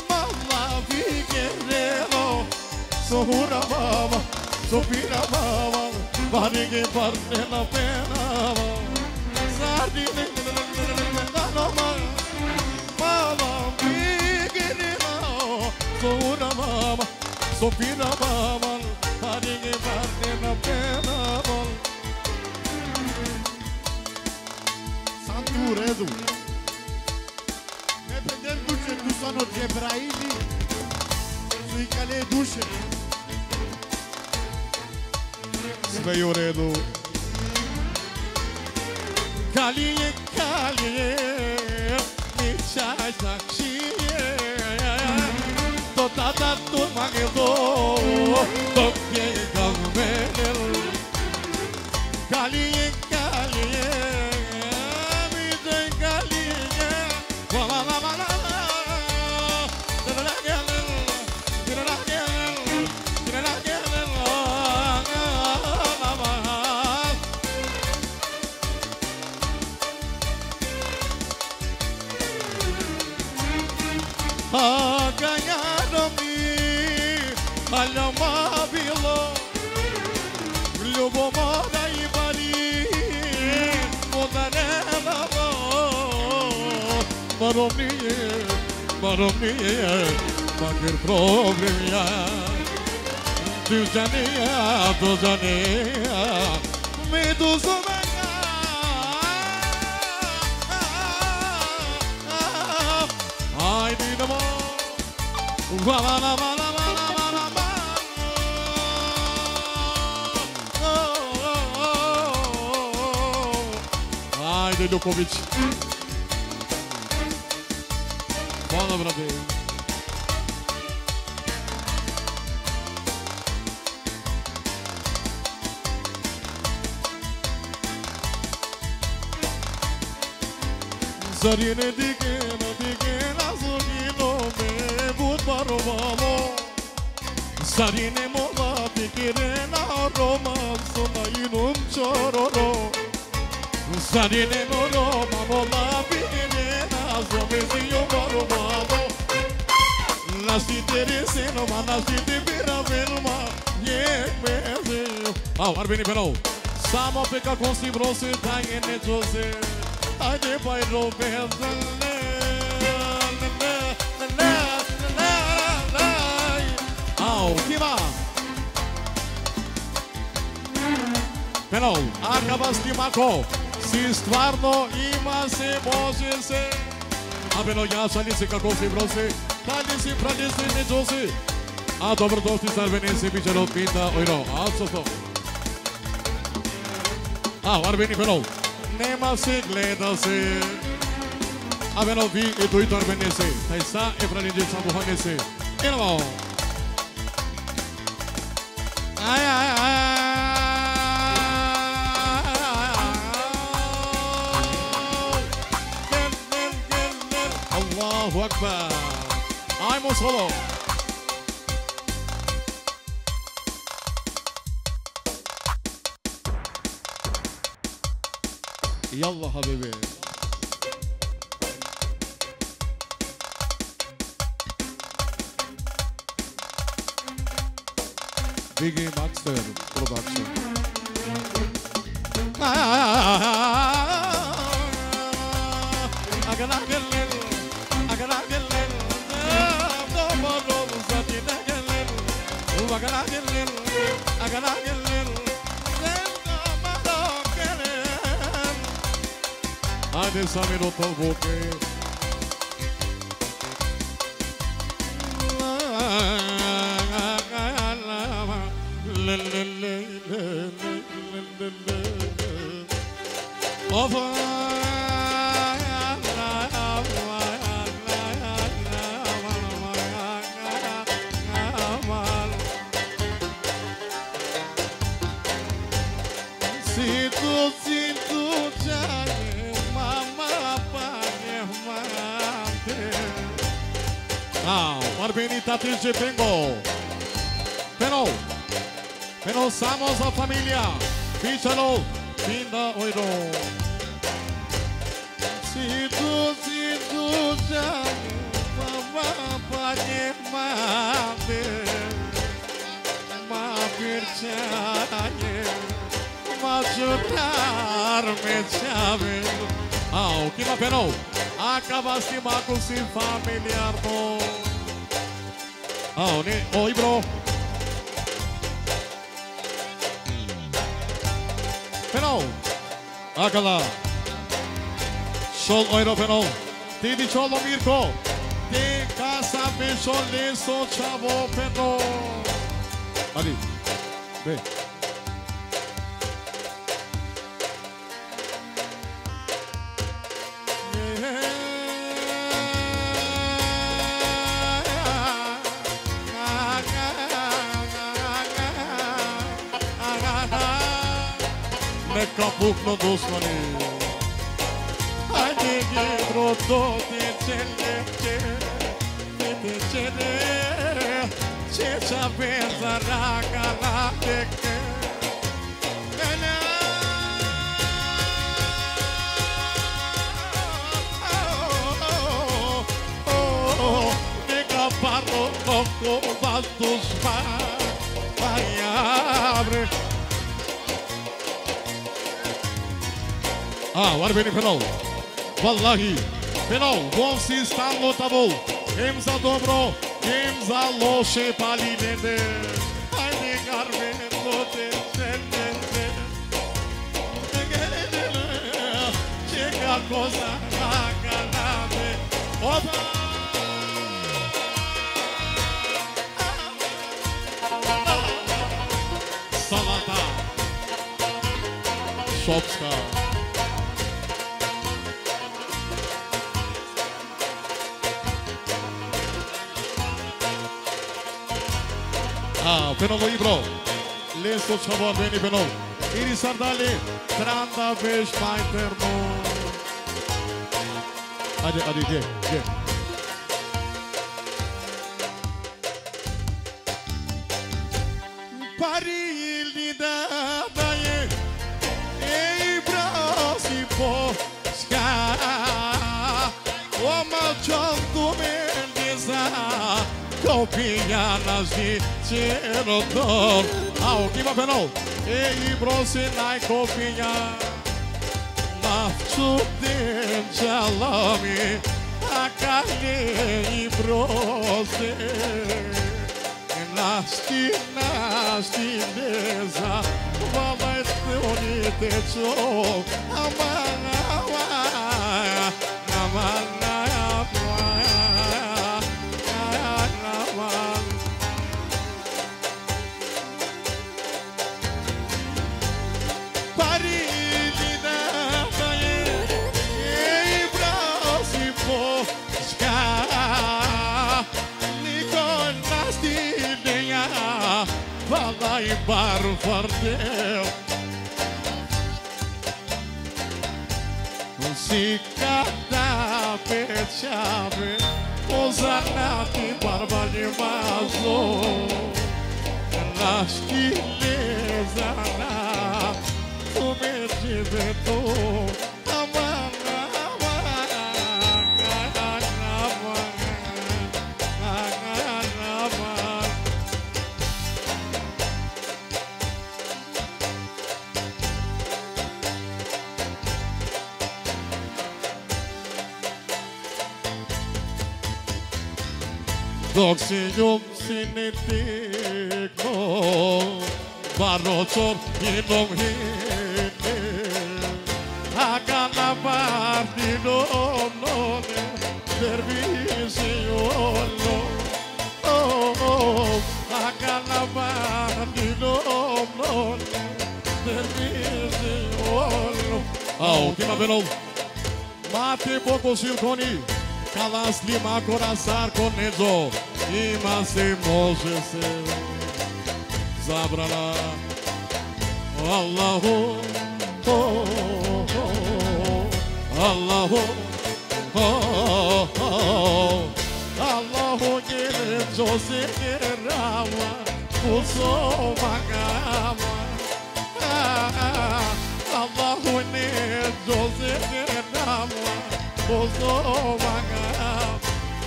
Mama vi guerrero Sohura baba Sopira baba ಬಾರಿಗೆ ಬರ್ಲಿಲ್ಲ ಬೇನವ ಸಾರಿ ನಮ ಮಾವ ಬೀಗಿರಿ ನಾವು Me Sve je u redu. Kalije, kalije, mi čaj zakšije. To tada tu magelo, to je galvenel. παρομοία μακρύ πρόβλημα του ζανία, το ζανία με το ζωμένα Άι, τι να πω, βαλα, βαλα, Haydi Lukovic. Dobra, bem. زارینه دیگه نه دیگه نزارینو به بود بارو بامو زارینه مولا دیگه نه رو ممسوناینم چارو رو زارینه مولا مامولا بیگه نه زومیزیو vinoma, nasciti vira vinoma, nie mezu. Au, ar veni pe nou. Samo pe ca si vreau să dai ne necose, ai de bai robează. Au, chima! Hello, acaba stimako, si stvarno ima se, može. A velo ja šali se kako si vreau si, pralji si, neđo si A dobro došli sa Arvenese, bit će pita, ojno, a co to? A, Arveni Penal, nema se, gleda se A Penal, vi e tu i to Arvenese Taj sa e pra ninđe samo hanese Idemo. Aj, aj, aj Gel, gel, gel, gel Allahu Akbar I'm Osolo. Yalla, Habibi. Biggie Baxter Production. I can't Adesso mi lo tolgo che Píchalo, pinda oiro. Si tu, si tu, jane, mama, pane, mate. Ma perchane. ajudar-me chave. Ah, o que não penou? Acabaste com se familiar bom. Ah, o ne, oi bro. Agala. Sol Euro Fenol. Didi Cholo Mirko. De Casa Beso Leso Chavo Fenol. Ali. Ve. kapuk no dosmani. gir o do de celepçe De cele Çeça benzara kala deke Bela Parro, toco, baldos, vai, vai, abre. Ah, var benim kanal. Vallahi. Penal, Bonsi está no tabul. Hem za dobro, hem za loše palinede. Ajde, garbe, lote, žene, žene. Čeka koza, kanade. Opa! Salata. Šopska. Πενόλο Ήμπρο. Λέσο Τσαβόν, δεν είναι Πενόλ. Είναι Σαρδάλη, 30 βες πάει περνό. Ајде, ајде, γε, γε. Kopija nas di cerodor. Au, kima penal. Ej brosi naj kopija. Mahcuddin çalami. Akali i brosi. Nasti, nasti deza Valla etti oni te çok Aman aman Aman Fala i bar fardel Música da pechave Ozanati barba de vaso Nastileza na Come de beton δόξιου συνηθικό βαρότσορ γινομνή Ακαλά παρτινόνον δερβίζιόλο Ακαλά παρτινόνον δερβίζιόλο Αου, τι μα βελόβ, μάτι Oh oh Kalas lima corazar conezo Ima se može se Zabrana Allahu oh, oh, Allahu oh, oh, Allahu gelince seni rama Kuso Moldovanga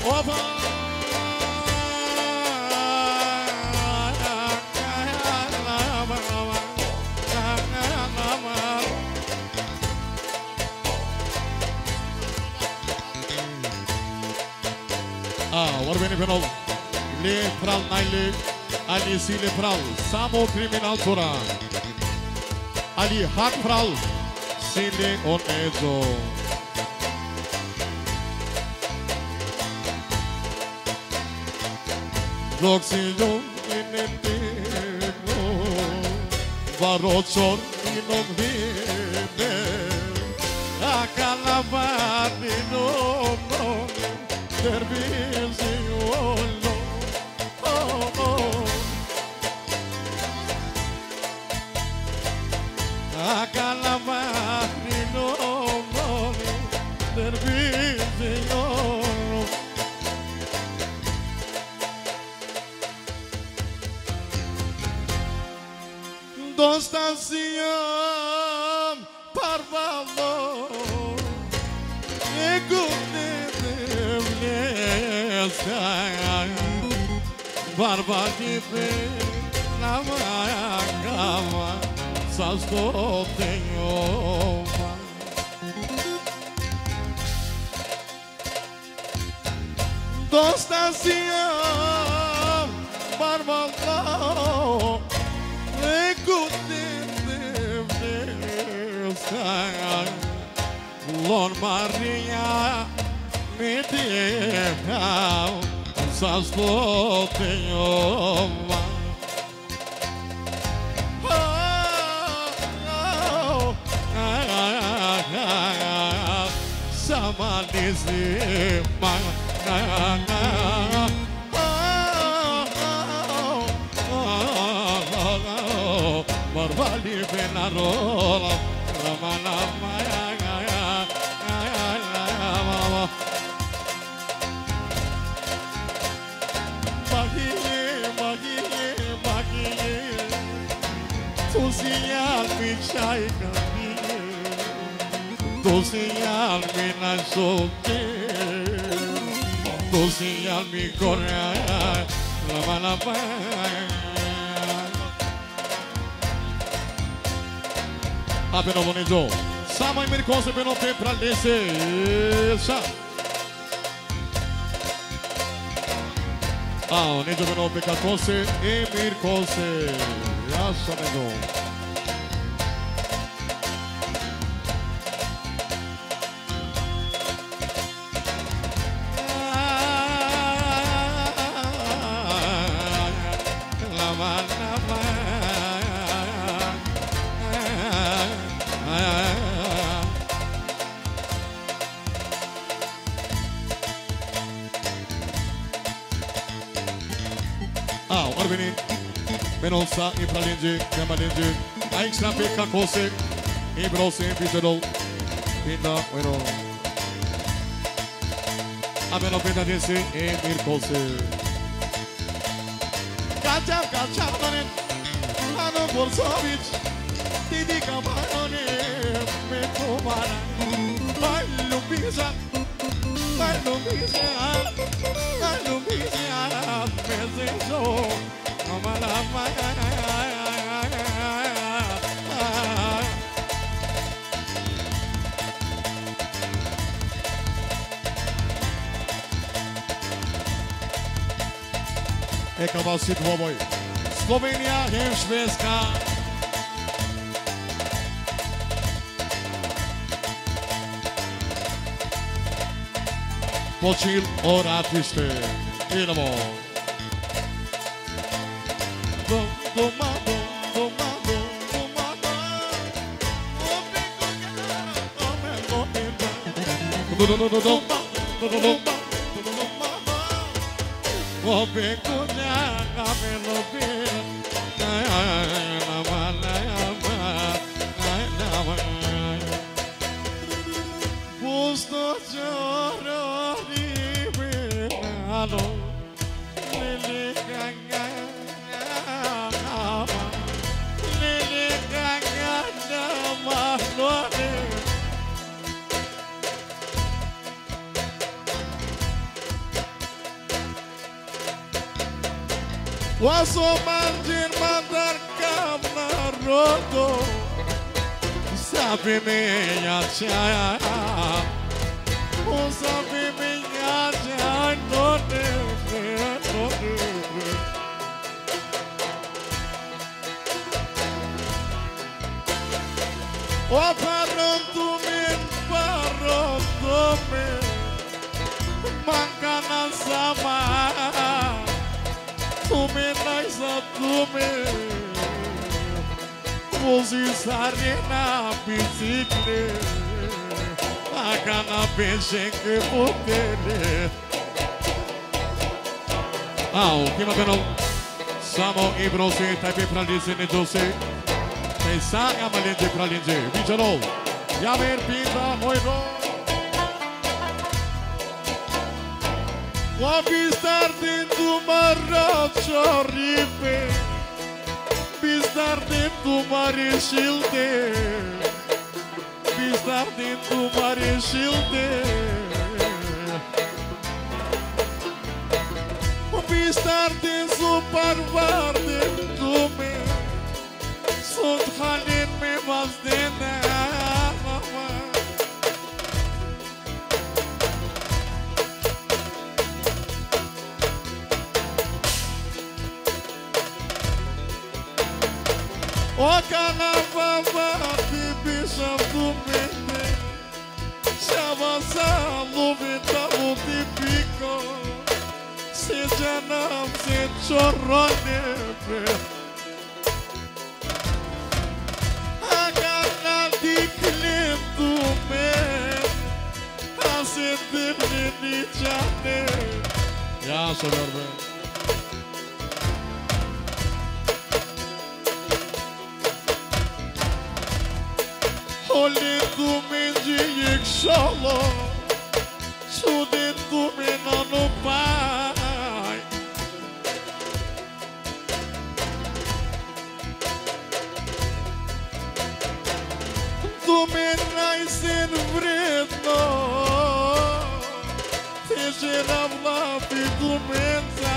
Ova Var beni penal. Le pral naile. Alisi le. Samo criminal tora, Ali hak pral. Sile on. Νόξιλιο είναι τίγνο Βαρότσον είναι οδύνε Ακαλαβάνινο Τερβίζει όλοι barba de frente na minha cama, só estou tenho uma. Gosta assim, barba de frente na minha cama, Lor Marinha me deu sa slotnjova Sama nizima benaro caminho Docear mi nasote lá vai lá vai. mala Abeno bonito Sama i mercosi per pelo tempo pra lesesa A, ah, oni dobeno pekatose i mirkose. Ja sam ne Kemalincik Ekstra Pekka Kosik Ibrosin Pitedol Pinda Oyron Abeno Pinda Desi Emir Kosik Kaçam kaçam donin Kulano Borsovic Didi Kabanone neka malo svi dvoboj. Slovenija, Njem, Švenska. Počin o O pecunea, capelo, Waso banjir mandar kamar roto. Sabi minha chaya sabe minha chaya No de No de O parron tu min Parron tu min Mangana samaa min Mangkana sama lume Vozizare na bicicleta Aga na beșencă putere Au, prima penal. Samo i brosi, taj pe pralice ne dose. Te saga malinde pralinje. Vičarol. Ja ver pinta moj ro. O bizar din Dumărău cioripe Bizdar din Dumare șilde Bizdar din Dumare șilde Bizdar din Zuparvar din Dume Sunt Halin mi vas din ea Ο καναβάβα πίσω απ' του Σε Σαβασά μου βίτα μου τυπικό Σε γενα σε τσορώνευε Αγανά την κλειτούμε Ας εντύπνει νιτζάνε Γεια σου Νορβέ Olhe mendigo xoló Chude tu menino pai. Tu me traz em vredno Te geram lá do mensa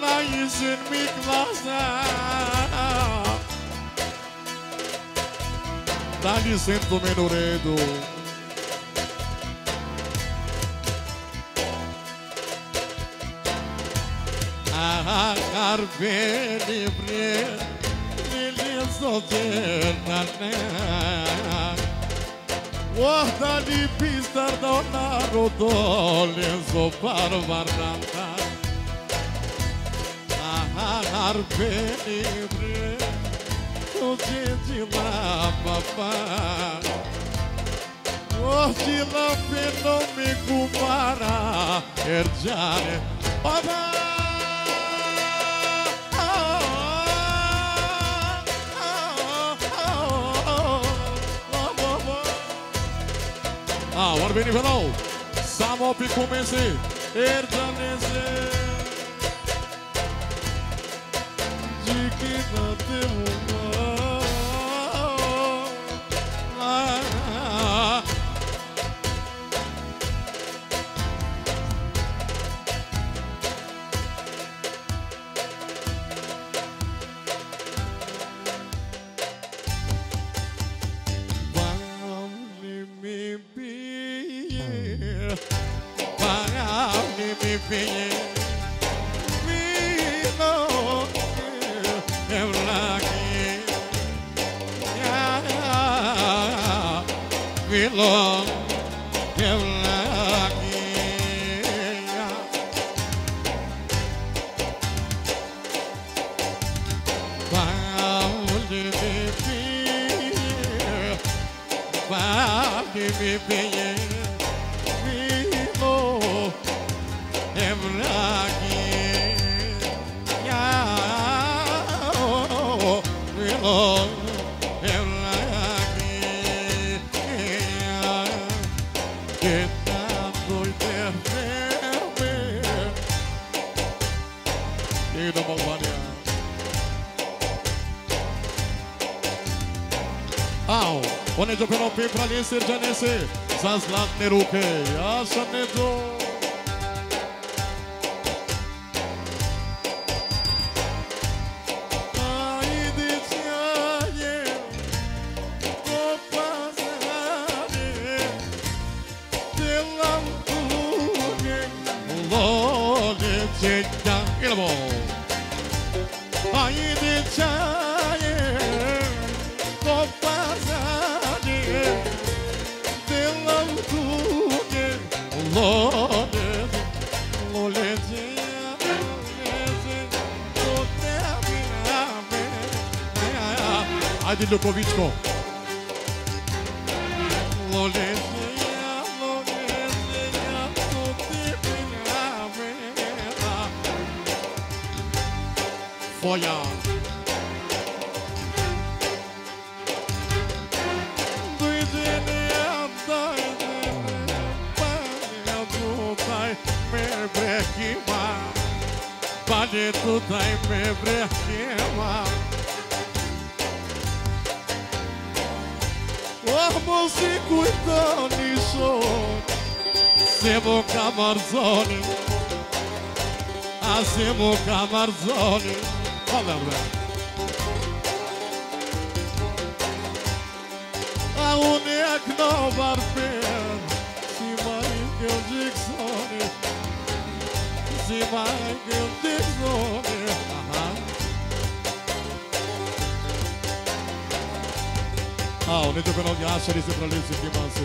Na isen mi glasa Dá licença do menoredo. Agar beni bre Nilizo ternane Wahda li pistar donaro Dolenzo parvarnanta Agar beni bre De lá papá Oh, de lá não me compara Erjane Baba Ah, var beni penal. Samo pikumesi. Erdanese De que não temos Ah, से सांस लाख ने रोके। आसन दो Ljubkovičko. Camarzoni Fala, André. A unek no barber Si Michael Jacksoni Si Michael Jacksoni Aha. Ah, o Neto Penal Yasha disse pra Lizzy que mas Mi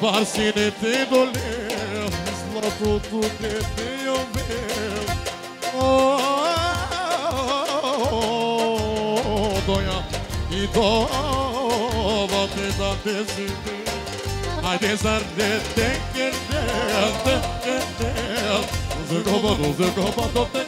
O varsine te doler, zlato tu te te jover. O doja i dova te da te zime. Hajde zarde te kende, te kende. Zgoba do zgoba do te kende, te